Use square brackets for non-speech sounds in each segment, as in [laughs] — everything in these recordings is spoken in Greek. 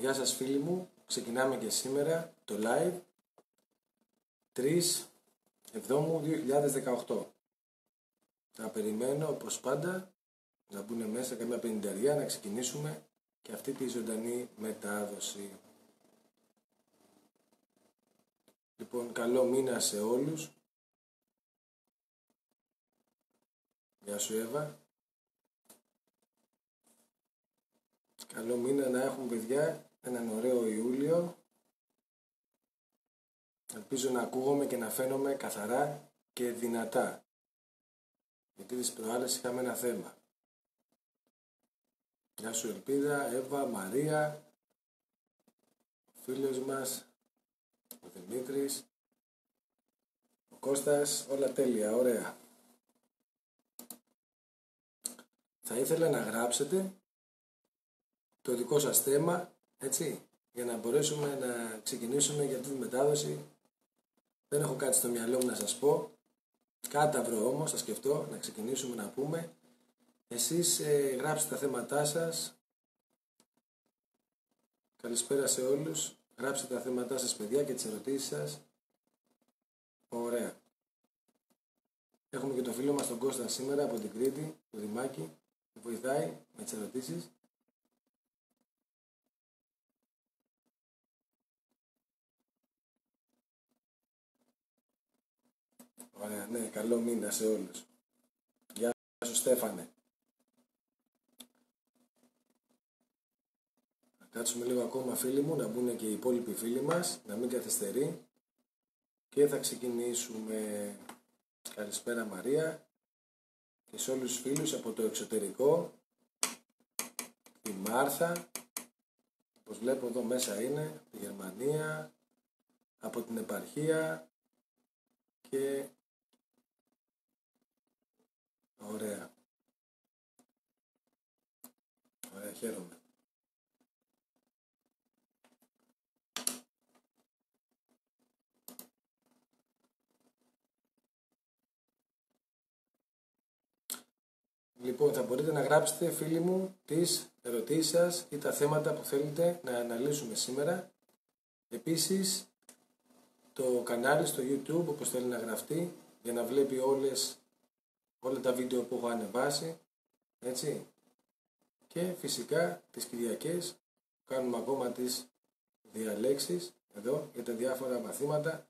Γεια σας φίλοι μου, ξεκινάμε και σήμερα το live 3 Εβδόμου 2018. Θα περιμένω όπως πάντα να μπουν μέσα καμιά πενταριά να ξεκινήσουμε και αυτή τη ζωντανή μετάδοση. Λοιπόν, καλό μήνα σε όλους. Γεια σου Εύα. Καλό μήνα να έχουμε παιδιά, έναν ωραίο Ιούλιο. Ελπίζω να ακούγομαι και να φαίνομαι καθαρά και δυνατά. Γιατί τις προάλλες είχαμε ένα θέμα. Γεια σου Ελπίδα, Εύα, Μαρία, ο φίλος μας, ο Δημήτρης, ο Κώστας, όλα τέλεια, ωραία. Θα ήθελα να γράψετε το δικό σας θέμα, έτσι, για να μπορέσουμε να ξεκινήσουμε για αυτή τη μετάδοση. Δεν έχω κάτι στο μυαλό μου να σας πω. Κάτα βρω όμως, θα σκεφτώ, να ξεκινήσουμε να πούμε. Εσείς ε, γράψτε τα θέματά σας. Καλησπέρα σε όλους. Γράψτε τα θέματά σας παιδιά και τις ερωτήσεις σας. Ωραία. Έχουμε και το φίλο μας τον Κώστα σήμερα από την Κρήτη, το Δημάκη, που βοηθάει με τις ερωτήσεις. Ωραία, ναι, καλό μήνα σε όλους. Γεια σου Στέφανε. Θα κάτσουμε λίγο ακόμα φίλοι μου, να μπουν και οι υπόλοιποι φίλοι μας, να μην καθυστερεί. Και θα ξεκινήσουμε. Καλησπέρα Μαρία και σε όλους τους φίλους από το εξωτερικό. Η Μάρθα, όπως βλέπω εδώ μέσα είναι, τη Γερμανία, από την επαρχία και Ωραία. Ωραία, χαίρομαι. Λοιπόν, θα μπορείτε να γράψετε, φίλοι μου, τις ερωτήσεις σας ή τα θέματα που θέλετε να αναλύσουμε σήμερα. Επίσης, το κανάλι στο YouTube, όπως θέλει να γραφτεί, για να βλέπει όλες όλα τα βίντεο που έχω ανεβάσει, έτσι. Και φυσικά τις Κυριακές κάνουμε ακόμα τις διαλέξεις εδώ για τα διάφορα μαθήματα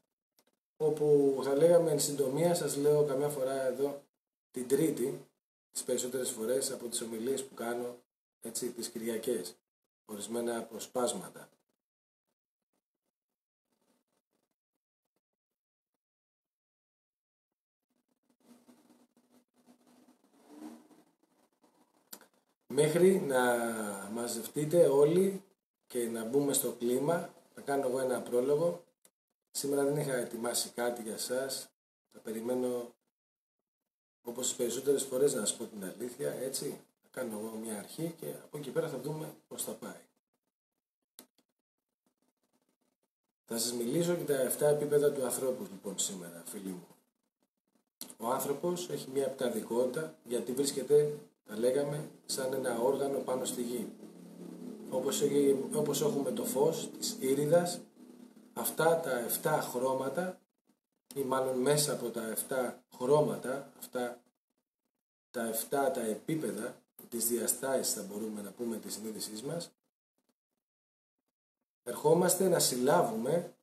όπου θα λέγαμε εν συντομία σας λέω καμιά φορά εδώ την Τρίτη τις περισσότερες φορές από τις ομιλίες που κάνω έτσι τις Κυριακές ορισμένα αποσπάσματα μέχρι να μαζευτείτε όλοι και να μπούμε στο κλίμα. Θα κάνω εγώ ένα πρόλογο. Σήμερα δεν είχα ετοιμάσει κάτι για σας. Θα περιμένω όπως τις περισσότερες φορές να σας πω την αλήθεια, έτσι. Θα κάνω εγώ μια αρχή και από εκεί πέρα θα δούμε πώς θα πάει. Θα σας μιλήσω για τα 7 επίπεδα του ανθρώπου λοιπόν σήμερα, φίλοι μου. Ο άνθρωπος έχει μια επταδικότητα γιατί βρίσκεται τα λέγαμε σαν ένα όργανο πάνω στη γη. Όπως, όπως έχουμε το φως της ήριδας, αυτά τα 7 χρώματα ή μάλλον μέσα από τα 7 χρώματα, αυτά τα 7 τα επίπεδα, τις διαστάσεις θα μπορούμε να πούμε της συνείδησής μας, ερχόμαστε να συλλάβουμε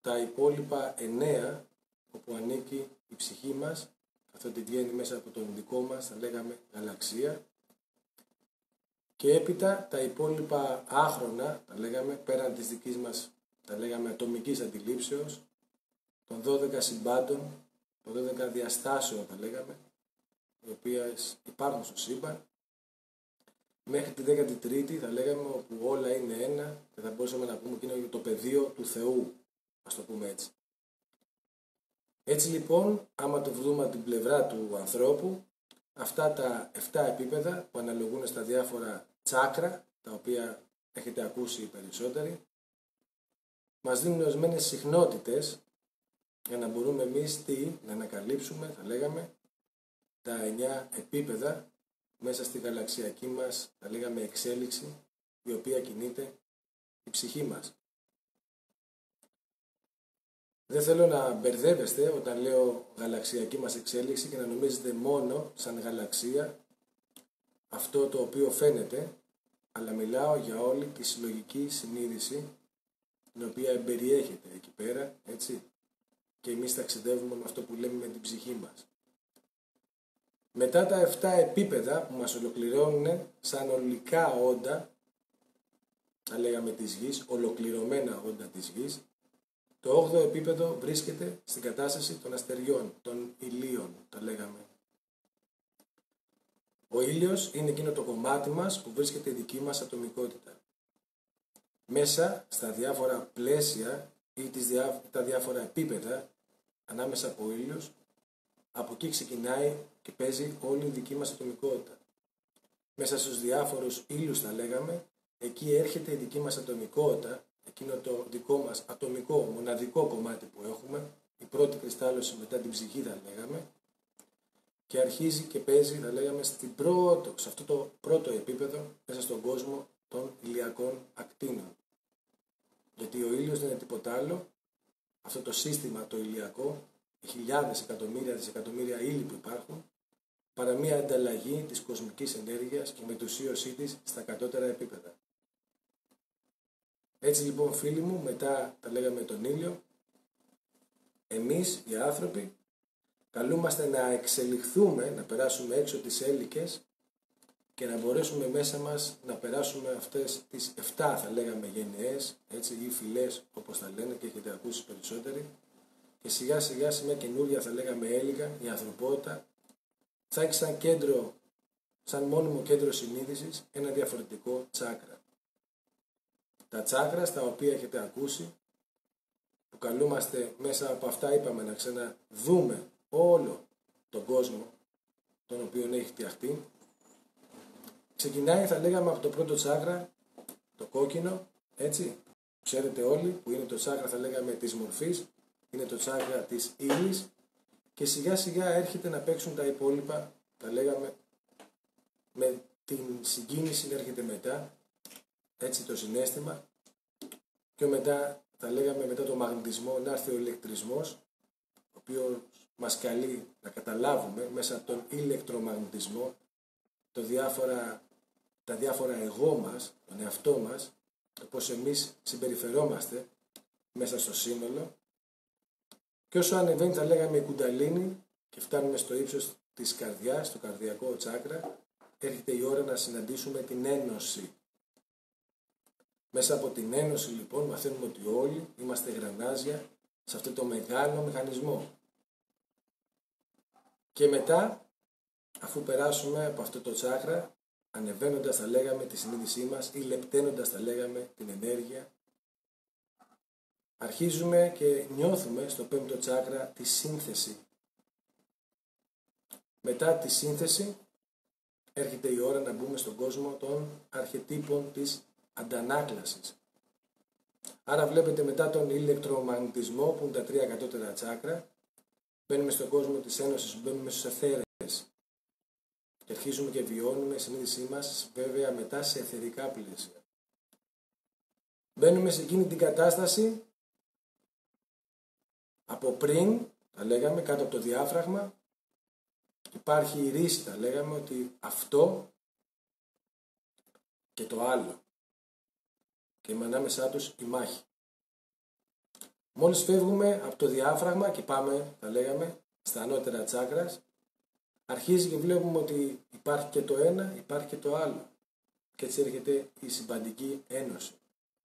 τα υπόλοιπα 9 όπου ανήκει η ψυχή μας καθότι βγαίνει μέσα από τον δικό μας, θα λέγαμε, γαλαξία. Και έπειτα τα υπόλοιπα άχρονα, τα λέγαμε, πέραν της δικής μας, τα λέγαμε, ατομικής αντιλήψεως, των 12 συμπάντων, των 12 διαστάσεων, τα λέγαμε, οι οποίες υπάρχουν στο σύμπαν, μέχρι τη 13η θα λέγαμε όπου όλα είναι ένα και θα μπορούσαμε να πούμε και είναι το πεδίο του Θεού, ας το πούμε έτσι. Έτσι λοιπόν, άμα το βρούμε από την πλευρά του ανθρώπου, αυτά τα 7 επίπεδα που αναλογούν στα διάφορα τσάκρα, τα οποία έχετε ακούσει οι περισσότεροι, μας δίνουν ορισμένες συχνότητες για να μπορούμε εμείς τι, να ανακαλύψουμε, θα λέγαμε, τα 9 επίπεδα μέσα στη γαλαξιακή μας, θα λέγαμε, εξέλιξη, η οποία κινείται η ψυχή μας. Δεν θέλω να μπερδεύεστε όταν λέω γαλαξιακή μας εξέλιξη και να νομίζετε μόνο σαν γαλαξία αυτό το οποίο φαίνεται, αλλά μιλάω για όλη τη συλλογική συνείδηση την οποία εμπεριέχεται εκεί πέρα, έτσι, και εμείς ταξιδεύουμε με αυτό που λέμε με την ψυχή μας. Μετά τα 7 επίπεδα που μας ολοκληρώνουν σαν ολικά όντα, θα λέγαμε της γης, ολοκληρωμένα όντα της γης, το 8ο επίπεδο βρίσκεται στην κατάσταση των αστεριών, των ηλίων, τα λέγαμε. Ο ήλιος είναι εκείνο το κομμάτι μας που βρίσκεται η δική μας ατομικότητα. Μέσα στα διάφορα πλαίσια ή τις τα διάφορα επίπεδα ανάμεσα από ήλιος, από εκεί ξεκινάει και παίζει όλη η δική μας ατομικότητα. Μέσα στους διάφορους ήλιους θα λέγαμε, εκεί έρχεται η δική μας ατομικότητα, εκείνο το δικό μας ατομικό, μοναδικό κομμάτι που έχουμε, η πρώτη κρυστάλλωση μετά την ψυχή θα λέγαμε, και αρχίζει και παίζει, θα λέγαμε, στην πρώτο, σε αυτό το πρώτο επίπεδο μέσα στον κόσμο των ηλιακών ακτίνων. Γιατί ο ήλιος δεν είναι τίποτα άλλο, αυτό το σύστημα το ηλιακό, οι χιλιάδες εκατομμύρια, δισεκατομμύρια ύλη που υπάρχουν, παρά μια ανταλλαγή της κοσμικής ενέργειας και μετουσίωσή της στα κατώτερα επίπεδα. Έτσι λοιπόν φίλοι μου, μετά τα λέγαμε τον ήλιο, εμείς οι άνθρωποι καλούμαστε να εξελιχθούμε, να περάσουμε έξω τις έλικες και να μπορέσουμε μέσα μας να περάσουμε αυτές τις 7 θα λέγαμε γενναίες, έτσι, ή φυλές όπως τα λένε και έχετε ακούσει περισσότεροι και σιγά σιγά σε μια καινούρια θα λέγαμε έλικα, η ανθρωπότητα θα έχει σαν κέντρο, σαν μόνιμο κέντρο συνείδησης ένα διαφορετικό τσάκρα. Τα τσάκρα στα οποία έχετε ακούσει που καλούμαστε μέσα από αυτά είπαμε να ξαναδούμε όλο τον κόσμο τον οποίο έχει φτιαχτεί. Ξεκινάει θα λέγαμε από το πρώτο τσάκρα το κόκκινο έτσι. Ξέρετε όλοι που είναι το τσάκρα θα λέγαμε της μορφής είναι το τσάκρα της ύλης και σιγά σιγά έρχεται να παίξουν τα υπόλοιπα τα λέγαμε με την συγκίνηση να έρχεται μετά έτσι το συνέστημα. Και μετά θα λέγαμε μετά το μαγνητισμό να έρθει ο ηλεκτρισμός ο οποίος μας καλεί να καταλάβουμε μέσα από τον ηλεκτρομαγνητισμό το διάφορα, τα διάφορα εγώ μας, τον εαυτό μας, το πώς εμείς συμπεριφερόμαστε μέσα στο σύνολο. Και όσο ανεβαίνει θα λέγαμε η κουνταλίνη και φτάνουμε στο ύψος της καρδιάς, στο καρδιακό τσάκρα, έρχεται η ώρα να συναντήσουμε την ένωση. Μέσα από την ένωση λοιπόν μαθαίνουμε ότι όλοι είμαστε γρανάζια σε αυτό το μεγάλο μηχανισμό. Και μετά, αφού περάσουμε από αυτό το τσάκρα, ανεβαίνοντας θα λέγαμε τη συνείδησή μας ή λεπταίνοντας θα λέγαμε την ενέργεια, αρχίζουμε και νιώθουμε στο πέμπτο τσάκρα τη σύνθεση. Μετά τη σύνθεση έρχεται η ώρα να μπούμε στον κόσμο των αρχετύπων της αντανάκλασης. Άρα βλέπετε μετά τον ηλεκτρομαγνητισμό που είναι τα τρία κατώτερα τσάκρα, μπαίνουμε στον κόσμο της Ένωσης, μπαίνουμε στους εθέρες και αρχίζουμε και βιώνουμε η συνείδησή μας βέβαια μετά σε εθερικά πλαίσια. Μπαίνουμε σε εκείνη την κατάσταση από πριν, τα λέγαμε, κάτω από το διάφραγμα, υπάρχει η ρίση, τα λέγαμε, ότι αυτό και το άλλο. Και είμαι ανάμεσά τους η μάχη. Μόλις φεύγουμε από το διάφραγμα και πάμε, τα λέγαμε, στα ανώτερα τσάκρας, αρχίζει και βλέπουμε ότι υπάρχει και το ένα, υπάρχει και το άλλο. Και έτσι έρχεται η συμπαντική ένωση.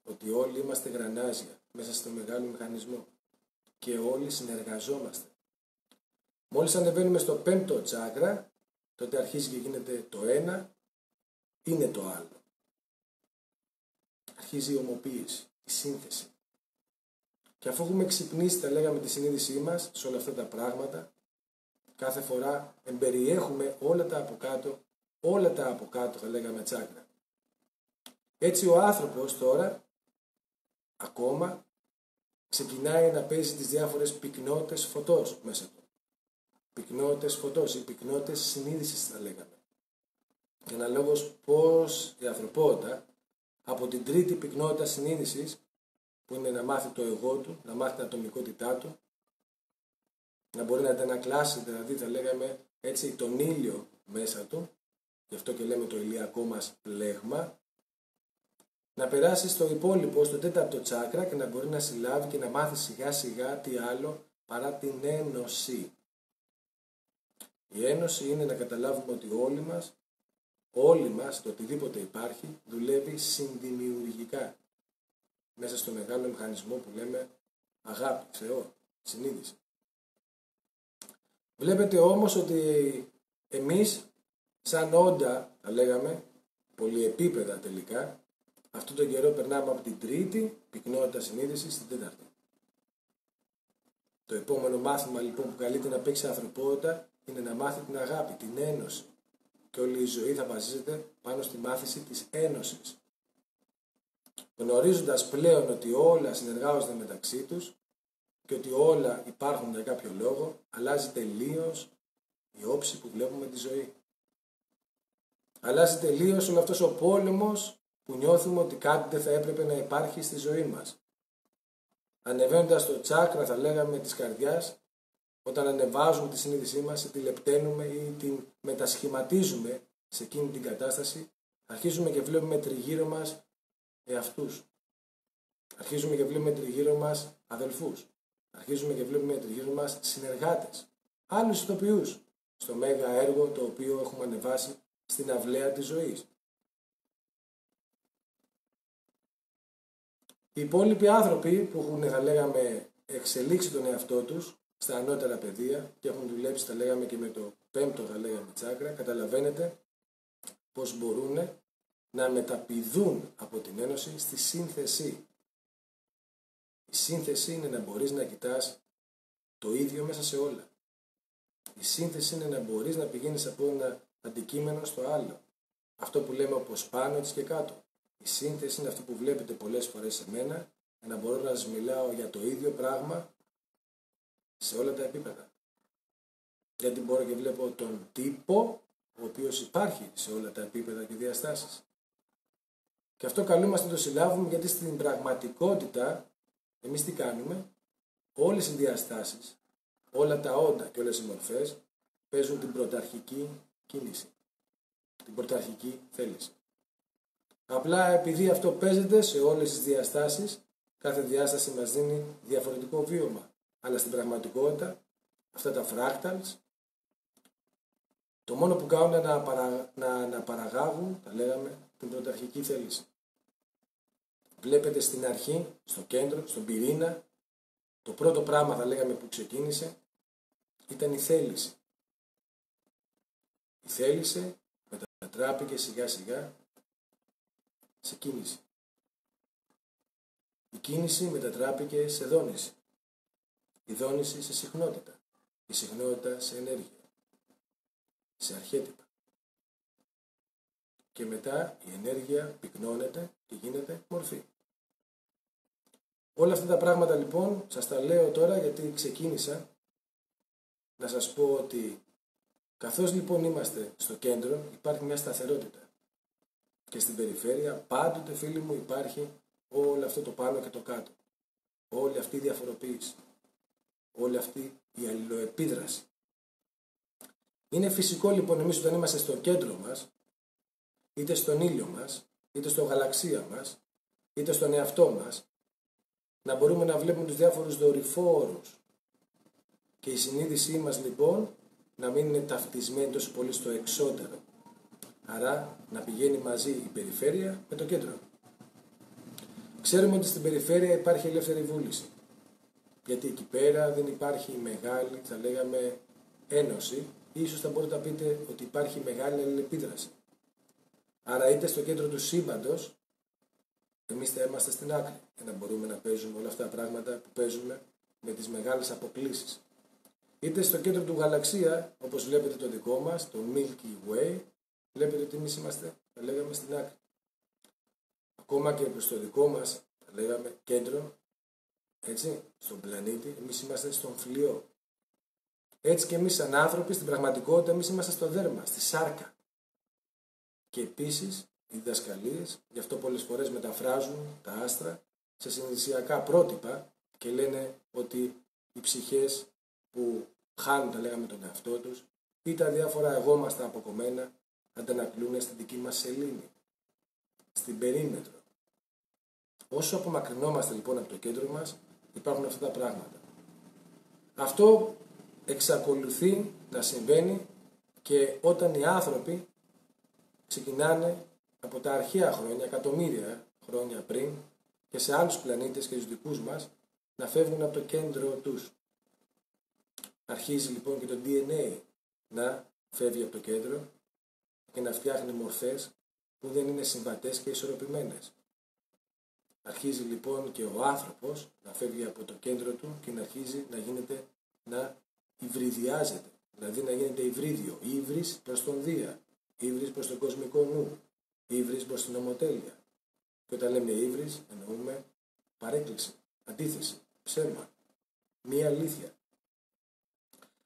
Ότι όλοι είμαστε γρανάζια μέσα στο μεγάλο μηχανισμό και όλοι συνεργαζόμαστε. Μόλις ανεβαίνουμε στο πέμπτο τσάκρα, τότε αρχίζει και γίνεται το ένα, είναι το άλλο. Αρχίζει η ομοποίηση, η σύνθεση. Και αφού έχουμε ξυπνήσει, τα λέγαμε τη συνείδησή μας σε όλα αυτά τα πράγματα, κάθε φορά εμπεριέχουμε όλα τα από κάτω, όλα τα από κάτω θα λέγαμε τσάκρα. Έτσι ο άνθρωπος τώρα, ακόμα, ξεκινάει να παίζει τις διάφορες πυκνότητες φωτός μέσα του. Πυκνότητες φωτός ή πυκνότητες συνείδησης θα λέγαμε. Και λόγος πώς η ανθρωπότητα από την τρίτη πυκνότητα συνείδησης, που είναι να μάθει το εγώ του, να μάθει την ατομικότητά του, να μπορεί να αντανακλάσει, δηλαδή θα λέγαμε έτσι τον ήλιο μέσα του, γι' αυτό και λέμε το ηλιακό μας πλέγμα, να περάσει στο υπόλοιπο, στο τέταρτο τσάκρα και να μπορεί να συλλάβει και να μάθει σιγά σιγά τι άλλο παρά την ένωση. Η ένωση είναι να καταλάβουμε ότι όλοι μας, όλοι μας, το οτιδήποτε υπάρχει, δουλεύει συνδημιουργικά. Μέσα στο μεγάλο μηχανισμό που λέμε αγάπη, Θεό, συνείδηση. Βλέπετε όμως ότι εμείς σαν όντα, θα λέγαμε, πολυεπίπεδα τελικά, αυτό τον καιρό περνάμε από την τρίτη πυκνότητα συνείδησης στην τέταρτη. Το επόμενο μάθημα λοιπόν που καλείται να παίξει ανθρωπότητα είναι να μάθει την αγάπη, την ένωση. Και όλη η ζωή θα βασίζεται πάνω στη μάθηση της ένωσης. Γνωρίζοντας πλέον ότι όλα συνεργάζονται μεταξύ τους και ότι όλα υπάρχουν για κάποιο λόγο, αλλάζει τελείως η όψη που βλέπουμε τη ζωή. Αλλάζει τελείως όλο αυτός ο πόλεμος που νιώθουμε ότι κάτι δεν θα έπρεπε να υπάρχει στη ζωή μας. Ανεβαίνοντας το τσάκρα θα λέγαμε της καρδιάς, όταν ανεβάζουμε τη συνείδησή μας, τη λεπταίνουμε ή την μετασχηματίζουμε σε εκείνη την κατάσταση, αρχίζουμε και βλέπουμε τριγύρω μας εαυτούς. Αρχίζουμε και βλέπουμε τριγύρω μας αδελφούς. Αρχίζουμε και βλέπουμε τριγύρω μας συνεργάτες. Άλλους ηθοποιούς στο μέγα έργο το οποίο έχουμε ανεβάσει στην αυλαία της ζωής. Οι υπόλοιποι άνθρωποι που έχουν, θα λέγαμε, εξελίξει τον εαυτό τους στα ανώτερα πεδία και έχουν δουλέψει, θα λέγαμε, και με το πέμπτο, θα λέγαμε, τσάκρα, καταλαβαίνετε πώς μπορούν να μεταπηδούν από την Ένωση στη σύνθεση. Η σύνθεση είναι να μπορείς να κοιτάς το ίδιο μέσα σε όλα. Η σύνθεση είναι να μπορείς να πηγαίνεις από ένα αντικείμενο στο άλλο. Αυτό που λέμε όπως πάνω έτσι και κάτω. Η σύνθεση είναι αυτό που βλέπετε πολλές φορές σε μένα για να μπορώ να σας μιλάω για το ίδιο πράγμα σε όλα τα επίπεδα. Γιατί μπορώ και βλέπω τον τύπο ο οποίος υπάρχει σε όλα τα επίπεδα και διαστάσεις. Και αυτό καλούμαστε να το συλλάβουμε γιατί στην πραγματικότητα εμείς τι κάνουμε, όλες οι διαστάσεις, όλα τα όντα και όλες οι μορφές παίζουν την πρωταρχική κίνηση, την πρωταρχική θέληση. Απλά επειδή αυτό παίζεται σε όλες τις διαστάσεις, κάθε διάσταση μας δίνει διαφορετικό βίωμα. Αλλά στην πραγματικότητα, αυτά τα fractals, το μόνο που κάνουν είναι να, παρα, να, να παραγάγουν, τα λέγαμε, την πρωταρχική θέληση. Βλέπετε στην αρχή, στο κέντρο, στον πυρήνα, το πρώτο πράγμα θα λέγαμε που ξεκίνησε ήταν η θέληση. Η θέληση μετατράπηκε σιγά σιγά σε κίνηση. Η κίνηση μετατράπηκε σε δόνηση. Η δόνηση σε συχνότητα. Η συχνότητα σε ενέργεια. Σε αρχέτυπα. Και μετά η ενέργεια πυκνώνεται και γίνεται μορφή. Όλα αυτά τα πράγματα λοιπόν σας τα λέω τώρα γιατί ξεκίνησα να σας πω ότι καθώς λοιπόν είμαστε στο κέντρο υπάρχει μια σταθερότητα και στην περιφέρεια πάντοτε φίλοι μου υπάρχει όλο αυτό το πάνω και το κάτω. Όλη αυτή η διαφοροποίηση. Όλη αυτή η αλληλοεπίδραση. Είναι φυσικό λοιπόν εμείς όταν είμαστε στο κέντρο μας, είτε στον ήλιο μας, είτε στο γαλαξία μας, είτε στον εαυτό μας, να μπορούμε να βλέπουμε τους διάφορους δορυφόρους. Και η συνείδησή μας λοιπόν να μην είναι ταυτισμένη τόσο πολύ στο εξώτερο. Άρα να πηγαίνει μαζί η περιφέρεια με το κέντρο. Ξέρουμε ότι στην περιφέρεια υπάρχει ελεύθερη βούληση. Γιατί εκεί πέρα δεν υπάρχει μεγάλη, θα λέγαμε, ένωση. Ίσως θα μπορείτε να πείτε ότι υπάρχει μεγάλη αλληλεπίδραση. Άρα είτε στο κέντρο του σύμπαντος, εμείς θα είμαστε στην άκρη. Για να μπορούμε να παίζουμε όλα αυτά τα πράγματα που παίζουμε με τις μεγάλες αποκλήσει. Είτε στο κέντρο του γαλαξία, όπως βλέπετε το δικό μας, το Milky Way, βλέπετε ότι εμείς είμαστε, θα λέγαμε, στην άκρη. Ακόμα και προς το δικό μας, θα λέγαμε, κέντρο, έτσι, στον πλανήτη, εμείς είμαστε στον φλοιό. Έτσι και εμείς σαν άνθρωποι, στην πραγματικότητα, εμείς είμαστε στο δέρμα, στη σάρκα. Και επίσης οι διδασκαλίες, γι' αυτό πολλές φορές μεταφράζουν τα άστρα σε συνδυσιακά πρότυπα και λένε ότι οι ψυχές που χάνουν, τα λέγαμε, τον εαυτό τους ή τα διάφορα εγώ μας τα αποκομμένα αντανακλούν στην δική μας σελήνη, στην περίμετρο. Όσο απομακρυνόμαστε λοιπόν από το κέντρο μας, υπάρχουν αυτά τα πράγματα. Αυτό εξακολουθεί να συμβαίνει και όταν οι άνθρωποι ξεκινάνε από τα αρχαία χρόνια, εκατομμύρια χρόνια πριν και σε άλλους πλανήτες και τους δικούς μας να φεύγουν από το κέντρο τους. Αρχίζει λοιπόν και το DNA να φεύγει από το κέντρο και να φτιάχνει μορφές που δεν είναι συμβατές και ισορροπημένες. Αρχίζει λοιπόν και ο άνθρωπος να φεύγει από το κέντρο του και να αρχίζει να γίνεται να υβριδιάζεται. Δηλαδή να γίνεται υβρίδιο, ύβρις προς τον Δία, ύβρις προς τον κοσμικό νου, ύβρις προς την ομοτέλεια. Και όταν λέμε ύβρις εννοούμε παρέκκληση, αντίθεση, ψέμα, μία αλήθεια.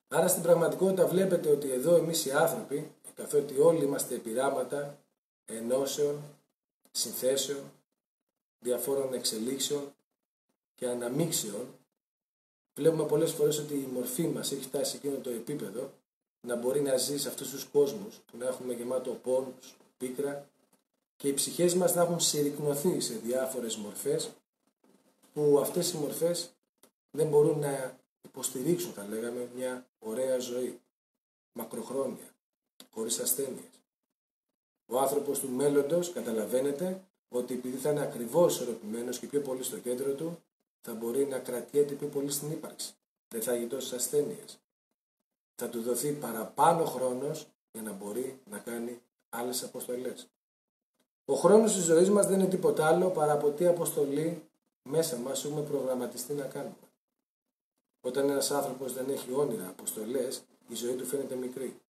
Άρα στην πραγματικότητα βλέπετε ότι εδώ εμείς οι άνθρωποι, καθότι όλοι είμαστε επιράματα ενώσεων, συνθέσεων, διαφόρων εξελίξεων και αναμίξεων, βλέπουμε πολλές φορές ότι η μορφή μας έχει φτάσει σε εκείνο το επίπεδο να μπορεί να ζει σε αυτούς τους κόσμους που να έχουμε γεμάτο πόνους, πίκρα και οι ψυχές μας να έχουν συρρυκνωθεί σε διάφορες μορφές που αυτές οι μορφές δεν μπορούν να υποστηρίξουν, θα λέγαμε, μια ωραία ζωή, μακροχρόνια, χωρίς ασθένειες. Ο άνθρωπος του μέλλοντος καταλαβαίνετε ότι επειδή θα είναι ακριβώς ισορροπημένος και πιο πολύ στο κέντρο του, θα μπορεί να κρατιέται πιο πολύ στην ύπαρξη. Δεν θα έχει τόσες ασθένειες. Θα του δοθεί παραπάνω χρόνος για να μπορεί να κάνει άλλες αποστολές. Ο χρόνος της ζωής μας δεν είναι τίποτα άλλο παρά από τι αποστολή μέσα μας έχουμε προγραμματιστεί να κάνουμε. Όταν ένας άνθρωπος δεν έχει όνειρα, αποστολές, η ζωή του φαίνεται μικρή.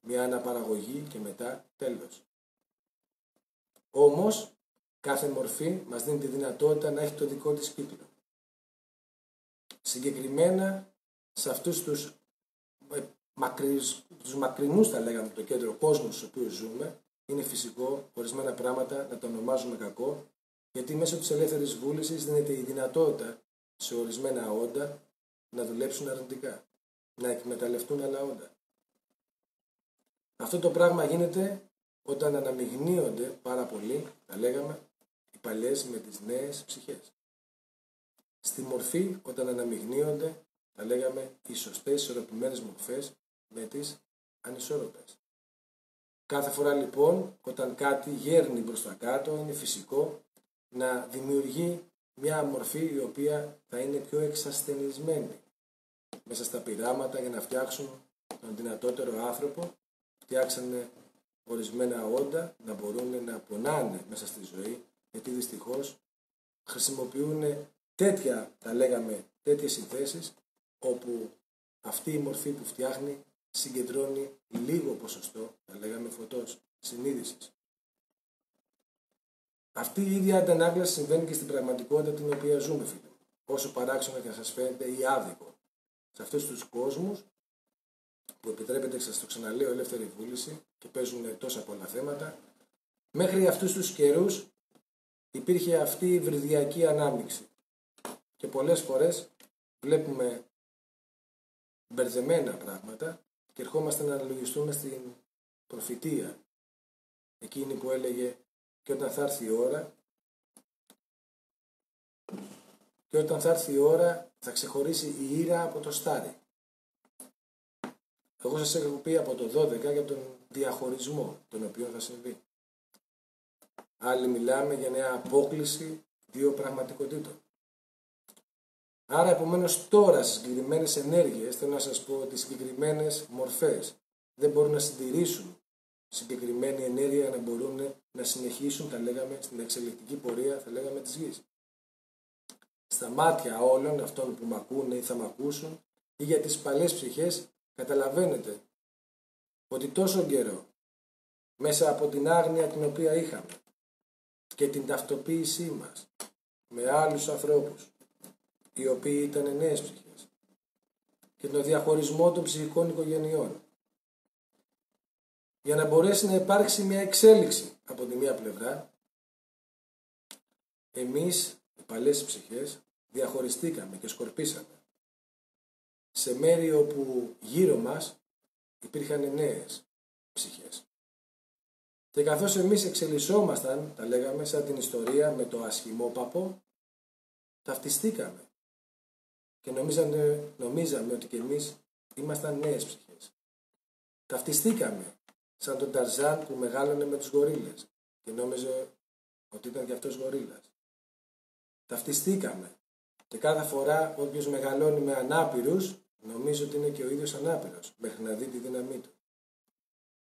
Μια αναπαραγωγή και μετά τέλος. Όμως, κάθε μορφή μας δίνει τη δυνατότητα να έχει το δικό της κύκλο. Συγκεκριμένα, σε αυτούς τους, ε, μακρινούς, τους μακρινούς, θα λέγαμε, το κέντρο κόσμου στους οποίους ζούμε, είναι φυσικό ορισμένα πράγματα να τα ονομάζουμε κακό, γιατί μέσω της ελεύθερης βούλησης δίνεται η δυνατότητα σε ορισμένα όντα να δουλέψουν αρνητικά, να εκμεταλλευτούν άλλα όντα. Αυτό το πράγμα γίνεται όταν αναμειγνύονται πάρα πολύ, θα λέγαμε, οι παλιές με τις νέες ψυχές. Στη μορφή όταν αναμειγνύονται, θα λέγαμε, οι σωστές ισορροπημένες μορφές με τις ανισόρροπες. Κάθε φορά λοιπόν όταν κάτι γέρνει προς τα κάτω είναι φυσικό να δημιουργεί μια μορφή η οποία θα είναι πιο εξασθενισμένη μέσα στα πειράματα για να φτιάξουν τον δυνατότερο άνθρωπο φτιάξανε ορισμένα όντα να μπορούν να πονάνε μέσα στη ζωή γιατί δυστυχώς χρησιμοποιούν τέτοια, τα λέγαμε, τέτοιες συνθέσεις όπου αυτή η μορφή που φτιάχνει συγκεντρώνει λίγο ποσοστό, θα λέγαμε φωτός, συνείδησης. Αυτή η ίδια αντανάκλαση συμβαίνει και στην πραγματικότητα την οποία ζούμε, φίλε. Όσο παράξενο και σας φαίνεται ή άδικο. Σε αυτούς τους κόσμους που επιτρέπεται, σας το ξαναλέω, ελεύθερη βούληση και παίζουν τόσα πολλά θέματα, μέχρι αυτούς τους καιρούς υπήρχε αυτή η βρυδιακή ανάμειξη. Και πολλές φορές βλέπουμε μπερδεμένα πράγματα και ερχόμαστε να αναλογιστούμε στην προφητεία. Εκείνη που έλεγε και όταν θα έρθει η ώρα και όταν θα έρθει η ώρα θα ξεχωρίσει η ήρα από το στάρι. Εγώ σας έχω πει από το 12 για τον διαχωρισμό τον οποίο θα συμβεί. Άλλοι μιλάμε για μια απόκληση δύο πραγματικότητων. Άρα επομένως τώρα στις συγκεκριμένες ενέργειες θέλω να σας πω ότι συγκεκριμένες μορφές δεν μπορούν να συντηρήσουν συγκεκριμένη ενέργεια για να μπορούν να συνεχίσουν, θα λέγαμε, στην εξελικτική πορεία, θα λέγαμε, της γης. Στα μάτια όλων αυτών που μ' ακούνε ή θα μ' ακούσουν ή για τις παλές ψυχές καταλαβαίνετε ότι τόσο καιρό μέσα από την άγνοια την οποία είχαμε και την ταυτοποίησή μας με άλλους ανθρώπους οι οποίοι ήταν νέες ψυχές και τον διαχωρισμό των ψυχικών οικογενειών για να μπορέσει να υπάρξει μια εξέλιξη από τη μία πλευρά, εμείς, οι παλές ψυχές, διαχωριστήκαμε και σκορπίσαμε σε μέρη όπου γύρω μας υπήρχαν νέες ψυχές. Και καθώς εμείς εξελισσόμασταν, τα λέγαμε, σαν την ιστορία με το ασχημόπαπο, ταυτιστήκαμε. Και νομίζαμε, νομίζαμε ότι και εμείς ήμασταν νέες ψυχές. Ταυτιστήκαμε, σαν τον Ταρζάν που μεγάλωνε με τους γορίλες και νόμιζε ότι ήταν και αυτός γορίλας. Ταυτιστήκαμε και κάθε φορά όποιος μεγαλώνει με ανάπηρους νομίζω ότι είναι και ο ίδιος ανάπηρος μέχρι να δει τη δύναμή του.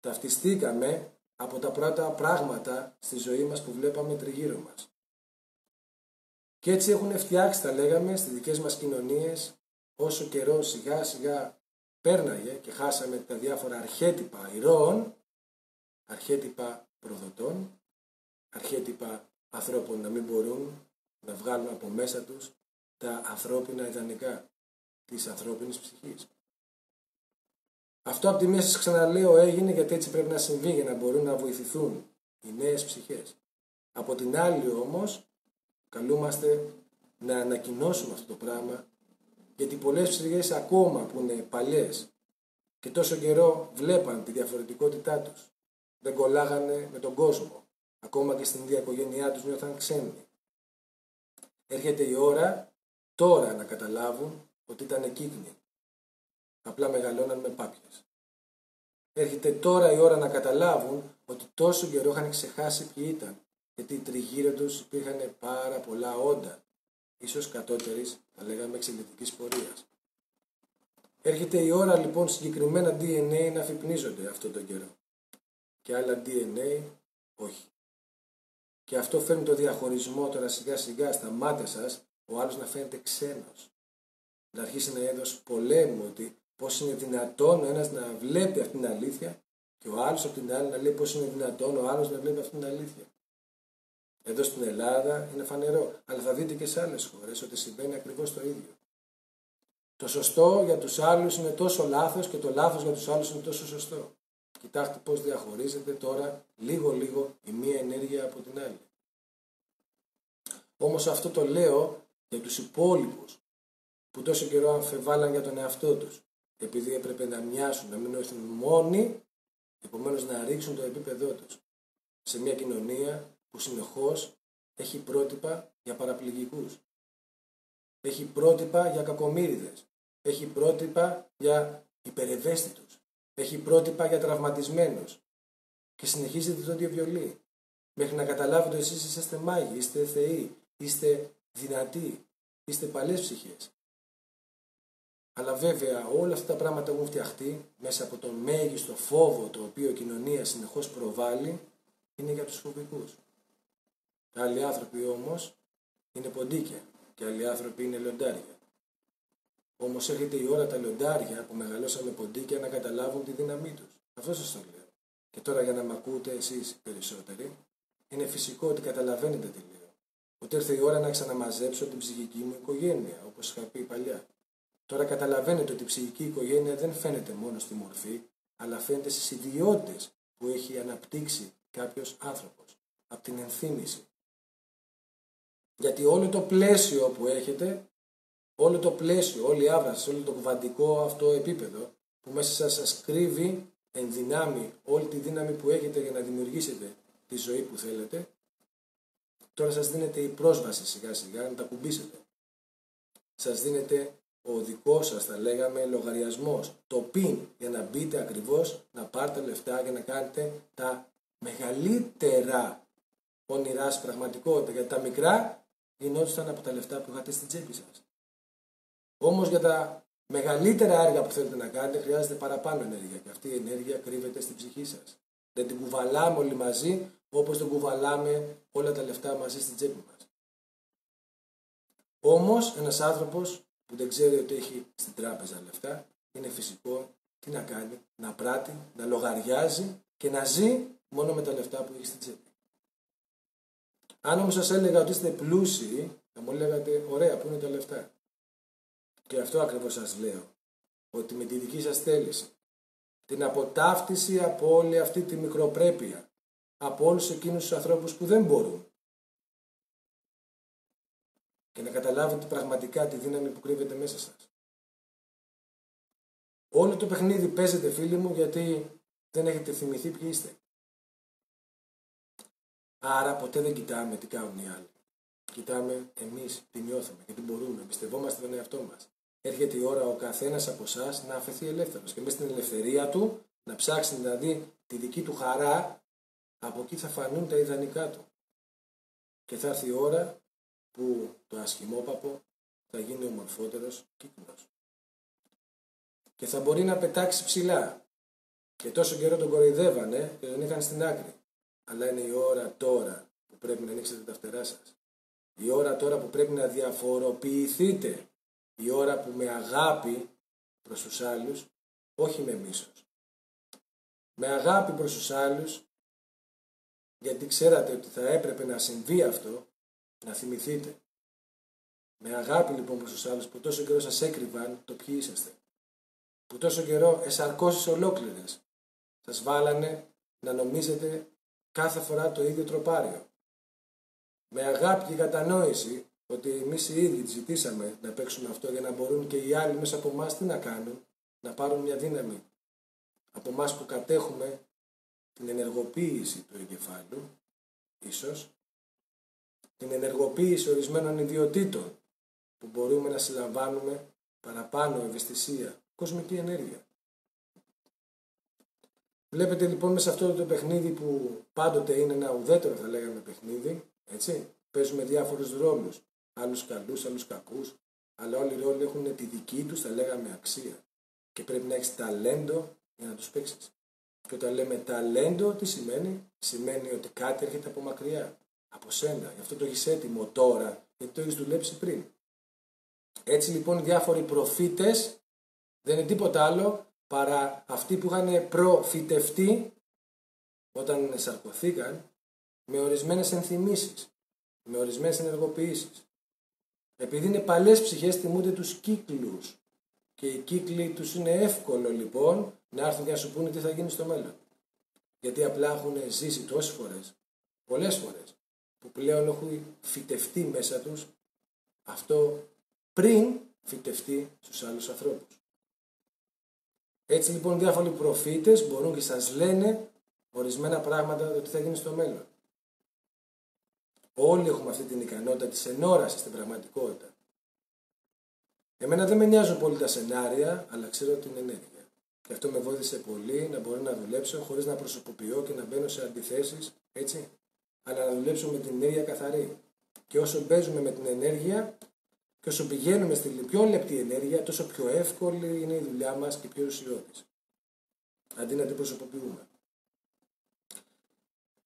Ταυτιστήκαμε από τα πρώτα πράγματα στη ζωή μας που βλέπαμε τριγύρω μας. Και έτσι έχουν φτιάξει, τα λέγαμε, στις δικές μας κοινωνίες, όσο καιρό σιγά σιγά πέρναγε και χάσαμε τα διάφορα αρχέτυπα ηρώων, αρχέτυπα προδοτών, αρχέτυπα ανθρώπων να μην μπορούν να βγάλουν από μέσα τους τα ανθρώπινα ιδανικά της ανθρώπινης ψυχής. Αυτό από τη μία σας ξαναλέω έγινε γιατί έτσι πρέπει να συμβεί για να μπορούν να βοηθηθούν οι νέες ψυχές. Από την άλλη όμως καλούμαστε να ανακοινώσουμε αυτό το πράγμα γιατί πολλές ψυχές ακόμα που είναι παλιές και τόσο καιρό βλέπαν τη διαφορετικότητά τους. Δεν κολλάγανε με τον κόσμο. Ακόμα και στην ίδια οικογένειά τους νιώθαν ξένοι. Έρχεται η ώρα τώρα να καταλάβουν ότι ήταν κύκνοι. Απλά μεγαλώναν με πάπιες. Έρχεται τώρα η ώρα να καταλάβουν ότι τόσο καιρό είχαν ξεχάσει ποιοι ήταν, γιατί τριγύρω τους υπήρχαν πάρα πολλά όντα, ίσως κατώτερης, θα λέγαμε, εξελικτικής πορείας. Έρχεται η ώρα λοιπόν συγκεκριμένα DNA να αφυπνίζονται αυτόν τον καιρό. Και άλλα DNA όχι. Και αυτό φέρνει το διαχωρισμό τώρα σιγά σιγά στα μάτια σας, ο άλλος να φαίνεται ξένος να αρχίσει να έδωσε πολέμου ότι πώς είναι δυνατόν ο ένας να βλέπει αυτήν την αλήθεια και ο άλλος από την άλλη να λέει πώς είναι δυνατόν ο άλλος να βλέπει αυτήν την αλήθεια. Εδώ στην Ελλάδα είναι φανερό, αλλά θα δείτε και σε άλλες χώρες ότι συμβαίνει ακριβώς το ίδιο. Το σωστό για τους άλλους είναι τόσο λάθος και το λάθος για τους άλλους είναι τόσο σωστό. Κοιτάξτε πώς διαχωρίζεται τώρα λίγο-λίγο η μία ενέργεια από την άλλη. Όμως αυτό το λέω για τους υπόλοιπους που τόσο καιρό αμφεβάλλαν για τον εαυτό τους, επειδή έπρεπε να μοιάσουν, να μην έρθουν μόνοι, επομένως να ρίξουν το επίπεδό τους. Σε μια κοινωνία που συνεχώς έχει πρότυπα για παραπληγικούς. Έχει πρότυπα για κακομύριδες. Έχει πρότυπα για υπερευαίσθητους. Έχει πρότυπα για τραυματισμένους. Και συνεχίζετε το ίδιο βιολί. Μέχρι να καταλάβετε εσείς είστε μάγοι, είστε θεοί, είστε δυνατοί, είστε παλές ψυχές. Αλλά βέβαια όλα αυτά τα πράγματα έχουν φτιαχτεί μέσα από τον μέγιστο φόβο το οποίο η κοινωνία συνεχώς προβάλλει είναι για τους φοβικούς. Άλλοι άνθρωποι όμως είναι ποντίκια και άλλοι άνθρωποι είναι λιοντάρια. Όμως έρχεται η ώρα τα λιοντάρια που μεγαλώσαμε ποντίκια να καταλάβουν τη δύναμή τους. Αυτό σας το λέω. Και τώρα για να με ακούτε εσείς περισσότεροι, είναι φυσικό ότι καταλαβαίνετε τι λέω. Ότι ήρθε η ώρα να ξαναμαζέψω την ψυχική μου οικογένεια, όπως είχα πει παλιά. Τώρα καταλαβαίνετε ότι η ψυχική οικογένεια δεν φαίνεται μόνο στη μορφή, αλλά φαίνεται στις ιδιότητες που έχει αναπτύξει κάποιος άνθρωπος, από την ενθύμηση. Γιατί όλο το πλαίσιο που έχετε, όλο το πλαίσιο, όλη η άβραση, όλο το κουβαντικό αυτό επίπεδο, που μέσα σας σας κρύβει εν δυνάμει όλη τη δύναμη που έχετε για να δημιουργήσετε τη ζωή που θέλετε, τώρα σας δίνεται η πρόσβαση σιγά σιγά να τα κουμπίσετε. Σας δίνεται ο δικό σας, θα λέγαμε, λογαριασμός. Το PIN για να μπείτε ακριβώς, να πάρετε λεφτά για να κάνετε τα μεγαλύτερα όνειρά στην πραγματικότητα. Γιατί τα μικρά γινόντουσαν από τα λεφτά που είχατε στην τσέπη σας. Όμως για τα μεγαλύτερα έργα που θέλετε να κάνετε χρειάζεται παραπάνω ενέργεια. Και αυτή η ενέργεια κρύβεται στην ψυχή σας. Δεν την κουβαλάμε όλοι μαζί όπως δεν κουβαλάμε όλα τα λεφτά μαζί στην τσέπη μας. Όμως ένας άνθρωπος που δεν ξέρει ότι έχει στην τράπεζα λεφτά, είναι φυσικό τι να κάνει, να πράττει, να λογαριάζει και να ζει μόνο με τα λεφτά που έχει στην τσέπη. Αν όμως σας έλεγα ότι είστε πλούσιοι, θα μου λέγατε, ωραία, πού είναι τα λεφτά; Και αυτό ακριβώς σας λέω, ότι με τη δική σας θέληση την αποτάφτιση από όλη αυτή τη μικροπρέπεια, από όλους εκείνους τους ανθρώπους που δεν μπορούν. Και να καταλάβετε πραγματικά τη δύναμη που κρύβεται μέσα σας. Όλο το παιχνίδι παίζετε φίλοι μου γιατί δεν έχετε θυμηθεί ποιοι είστε. Άρα ποτέ δεν κοιτάμε τι κάνουν οι άλλοι. Κοιτάμε εμείς τι νιώθουμε και τι μπορούμε. Εμπιστευόμαστε τον εαυτό μας. Έρχεται η ώρα ο καθένας από εσάς να αφαιθεί ελεύθερος και μέσα στην ελευθερία του να ψάξει να δει τη δική του χαρά από εκεί θα φανούν τα ιδανικά του. Και θα έρθει η ώρα που το ασχημόπαπο θα γίνει ομορφότερος κύκλος. Και θα μπορεί να πετάξει ψηλά. Και τόσο καιρό τον κοροϊδεύανε και τον είχαν στην άκρη. Αλλά είναι η ώρα τώρα που πρέπει να ανοίξετε τα φτερά σας. Η ώρα τώρα που πρέπει να διαφοροποιηθείτε. Η ώρα που με αγάπη προς τους άλλους, όχι με μίσος. Με αγάπη προς τους άλλους, γιατί ξέρατε ότι θα έπρεπε να συμβεί αυτό, να θυμηθείτε. Με αγάπη λοιπόν προς τους άλλους που τόσο καιρό σας έκρυβαν το ποιοι είσαστε. Που τόσο καιρό εσαρκώσεις ολόκληρες σας βάλανε να νομίζετε κάθε φορά το ίδιο τροπάριο. Με αγάπη και κατανόηση ότι εμείς οι ίδιοι ζητήσαμε να παίξουμε αυτό για να μπορούν και οι άλλοι μέσα από εμάς τι να κάνουν, να πάρουν μια δύναμη από εμάς που κατέχουμε την ενεργοποίηση του εγκεφάλου, ίσως, την ενεργοποίηση ορισμένων ιδιωτήτων που μπορούμε να συλλαμβάνουμε παραπάνω ευαισθησία, κοσμική ενέργεια. Βλέπετε λοιπόν μέσα αυτό το παιχνίδι που πάντοτε είναι ένα ουδέτερο θα λέγαμε παιχνίδι, έτσι, παίζουμε διάφορους ρόλους, άλλους καλούς, άλλους κακούς, αλλά όλοι οι ρόλοι έχουν τη δική τους, θα λέγαμε, αξία. Και πρέπει να έχεις ταλέντο για να τους παίξεις. Και όταν λέμε ταλέντο, τι σημαίνει; Σημαίνει ότι κάτι έρχεται από μακριά, από σένα. Γι' αυτό το έχεις έτοιμο τώρα, γιατί το έχεις δουλέψει πριν. Έτσι λοιπόν οι διάφοροι προφήτες δεν είναι τίποτα άλλο παρά αυτοί που είχαν προφητευτεί όταν σαρκωθήκαν με ορισμένες ενθυμίσεις, με ορισμένες ενεργοποιήσεις. Επειδή είναι παλές ψυχές θυμούνται τους κύκλους και οι κύκλοι τους είναι εύκολο λοιπόν να έρθουν και να σου πούνε τι θα γίνει στο μέλλον. Γιατί απλά έχουν ζήσει τόσες φορές, πολλές φορές, που πλέον έχουν φυτευτεί μέσα τους αυτό πριν φυτευτεί στους άλλους ανθρώπους. Έτσι λοιπόν διάφοροι προφήτες μπορούν και σας λένε ορισμένα πράγματα το τι θα γίνει στο μέλλον. Όλοι έχουμε αυτή την ικανότητα της ενόρασης στην πραγματικότητα. Εμένα δεν με νοιάζουν πολύ τα σενάρια, αλλά ξέρω την ενέργεια. Και αυτό με βοήθησε πολύ να μπορώ να δουλέψω χωρίς να προσωποποιώ και να μπαίνω σε αντιθέσεις, έτσι. Αλλά να δουλέψω με την ενέργεια καθαρή. Και όσο παίζουμε με την ενέργεια, και όσο πηγαίνουμε στην πιο λεπτή ενέργεια, τόσο πιο εύκολη είναι η δουλειά μας και πιο ουσιώδης. Αντί να την προσωποποιούμε.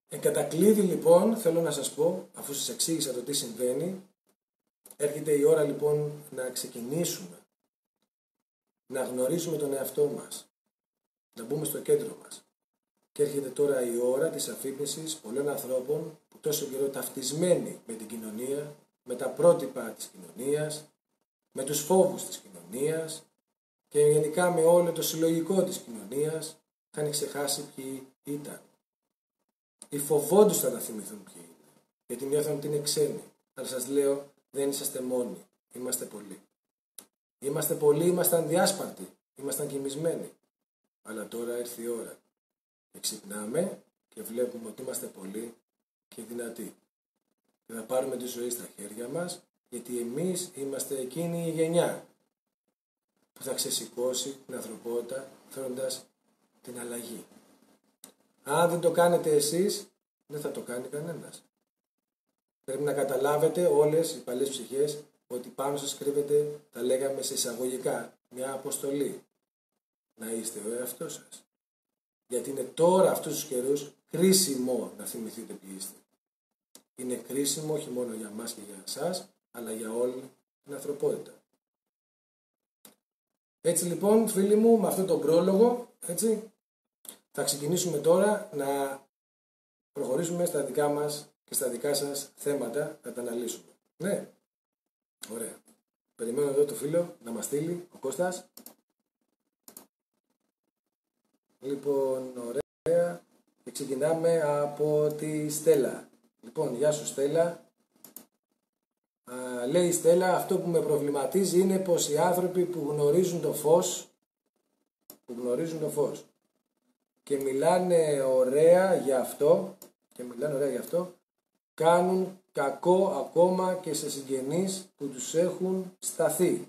Εν κατακλείδη λοιπόν θέλω να σας πω, αφού σας εξήγησα το τι συμβαίνει, έρχεται η ώρα λοιπόν να ξεκινήσουμε, να γνωρίσουμε τον εαυτό μας, να μπούμε στο κέντρο μας. Και έρχεται τώρα η ώρα της αφύπνισης πολλών ανθρώπων που τόσο καιρό ταυτισμένοι με την κοινωνία, με τα πρότυπα της κοινωνίας, με τους φόβους της κοινωνίας και γενικά με όλο το συλλογικό της κοινωνίας είχαν ξεχάσει ποιοι ήταν. Οι φοβόντουσαν να θυμηθούν ποιοι είναι, γιατί νιώθαν ότι είναι ξένοι. Αλλά σας λέω, δεν είσαστε μόνοι, είμαστε πολλοί. Είμαστε πολλοί, ήμασταν διάσπαρτοι, ήμασταν κοιμισμένοι. Αλλά τώρα έρθει η ώρα. Και ξυπνάμε και βλέπουμε ότι είμαστε πολλοί και δυνατοί και θα πάρουμε τη ζωή στα χέρια μας γιατί εμείς είμαστε εκείνη η γενιά που θα ξεσηκώσει την ανθρωπότητα φέροντας την αλλαγή. Αν δεν το κάνετε εσείς, δεν θα το κάνει κανένας. Πρέπει να καταλάβετε όλες οι παλιές ψυχές ότι πάνω σας κρύβεται, τα λέγαμε σε εισαγωγικά, μια αποστολή. Να είστε ο εαυτός σας. Γιατί είναι τώρα αυτούς τους καιρούς χρήσιμο να θυμηθείτε ποιοι είστε είναι κρίσιμο όχι μόνο για μας και για εσάς, αλλά για όλη την ανθρωπότητα. Έτσι λοιπόν, φίλοι μου, με αυτόν τον πρόλογο, έτσι, θα ξεκινήσουμε τώρα να προχωρήσουμε στα δικά μας και στα δικά σας θέματα να τα αναλύσουμε. Ναι, ωραία. Περιμένω εδώ το φίλο να μας στείλει, ο Κώστας. Λοιπόν, ωραία. Και ξεκινάμε από τη Στέλλα. Λοιπόν, γεια σου Στέλλα. Α, λέει η Στέλλα, αυτό που με προβληματίζει είναι πως οι άνθρωποι που γνωρίζουν το φως, που γνωρίζουν το φως και μιλάνε ωραία για αυτό, και μιλάνε ωραία για αυτό, κάνουν κακό ακόμα και σε συγγενείς που τους έχουν σταθεί.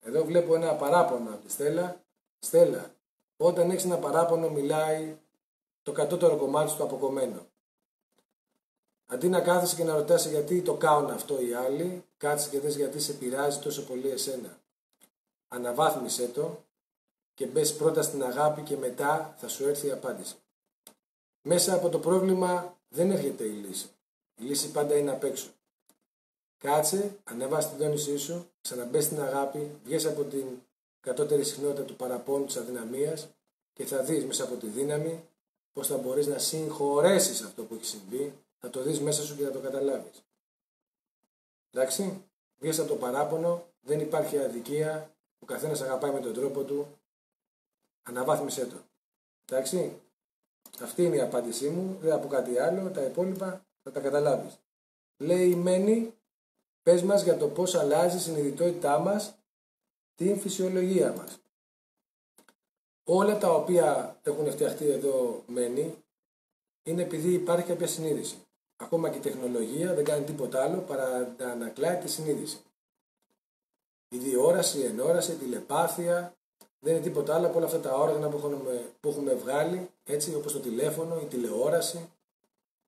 Εδώ βλέπω ένα παράπονο από τη Στέλλα. Στέλλα, όταν έχεις ένα παράπονο μιλάει το κατώτερο κομμάτι του αποκομμένο. Αντί να κάθεσαι και να ρωτάς γιατί το κάνουν αυτό οι άλλοι, κάτσε και δες γιατί σε πειράζει τόσο πολύ εσένα. Αναβάθμισέ το και μπες πρώτα στην αγάπη και μετά θα σου έρθει η απάντηση. Μέσα από το πρόβλημα δεν έρχεται η λύση. Η λύση πάντα είναι απ' έξω. Κάτσε, ανέβασε την δόνησή σου, ξαναμπες στην αγάπη, βγες από την κατώτερη συχνότητα του παραπώνου της αδυναμίας και θα δεις μέσα από τη δύναμη πώς θα μπορείς να συγχωρέσεις αυτό που έχει συμβεί, θα το δεις μέσα σου και θα το καταλάβεις. Εντάξει, βγες από το παράπονο, δεν υπάρχει αδικία, ο καθένας αγαπάει με τον τρόπο του, αναβάθμισέ το. Εντάξει, αυτή είναι η απάντησή μου, δεν θα πω κάτι άλλο, τα υπόλοιπα θα τα καταλάβεις. Λέει η Μένη, πες μας για το πώς αλλάζει η συνειδητότητά μας την φυσιολογία μας. Όλα τα οποία έχουν φτιαχτεί εδώ Μένη είναι επειδή υπάρχει κάποια συνείδηση. Ακόμα και η τεχνολογία δεν κάνει τίποτα άλλο παρά να ανακλάει τη συνείδηση. Η διόραση, η ενόραση, η τηλεπάθεια, δεν είναι τίποτα άλλο από όλα αυτά τα όργανα που έχουμε, που έχουμε βγάλει, έτσι, όπως το τηλέφωνο, η τηλεόραση,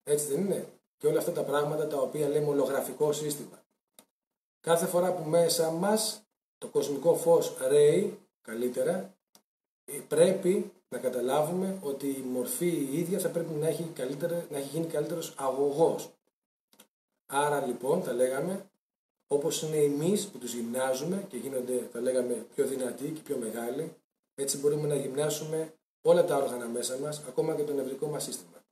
έτσι δεν είναι; Και όλα αυτά τα πράγματα τα οποία λέμε ολογραφικό σύστημα. Κάθε φορά που μέσα μας το κοσμικό φως ρέει καλύτερα, ε, πρέπει να καταλάβουμε ότι η μορφή η ίδια θα πρέπει να έχει, καλύτερα, να έχει γίνει καλύτερος αγωγός. Άρα λοιπόν θα λέγαμε όπως είναι εμείς που τους γυμνάζουμε και γίνονται θα λέγαμε πιο δυνατοί και πιο μεγάλοι, έτσι μπορούμε να γυμνάσουμε όλα τα όργανα μέσα μας, ακόμα και το νευρικό μας σύστημα.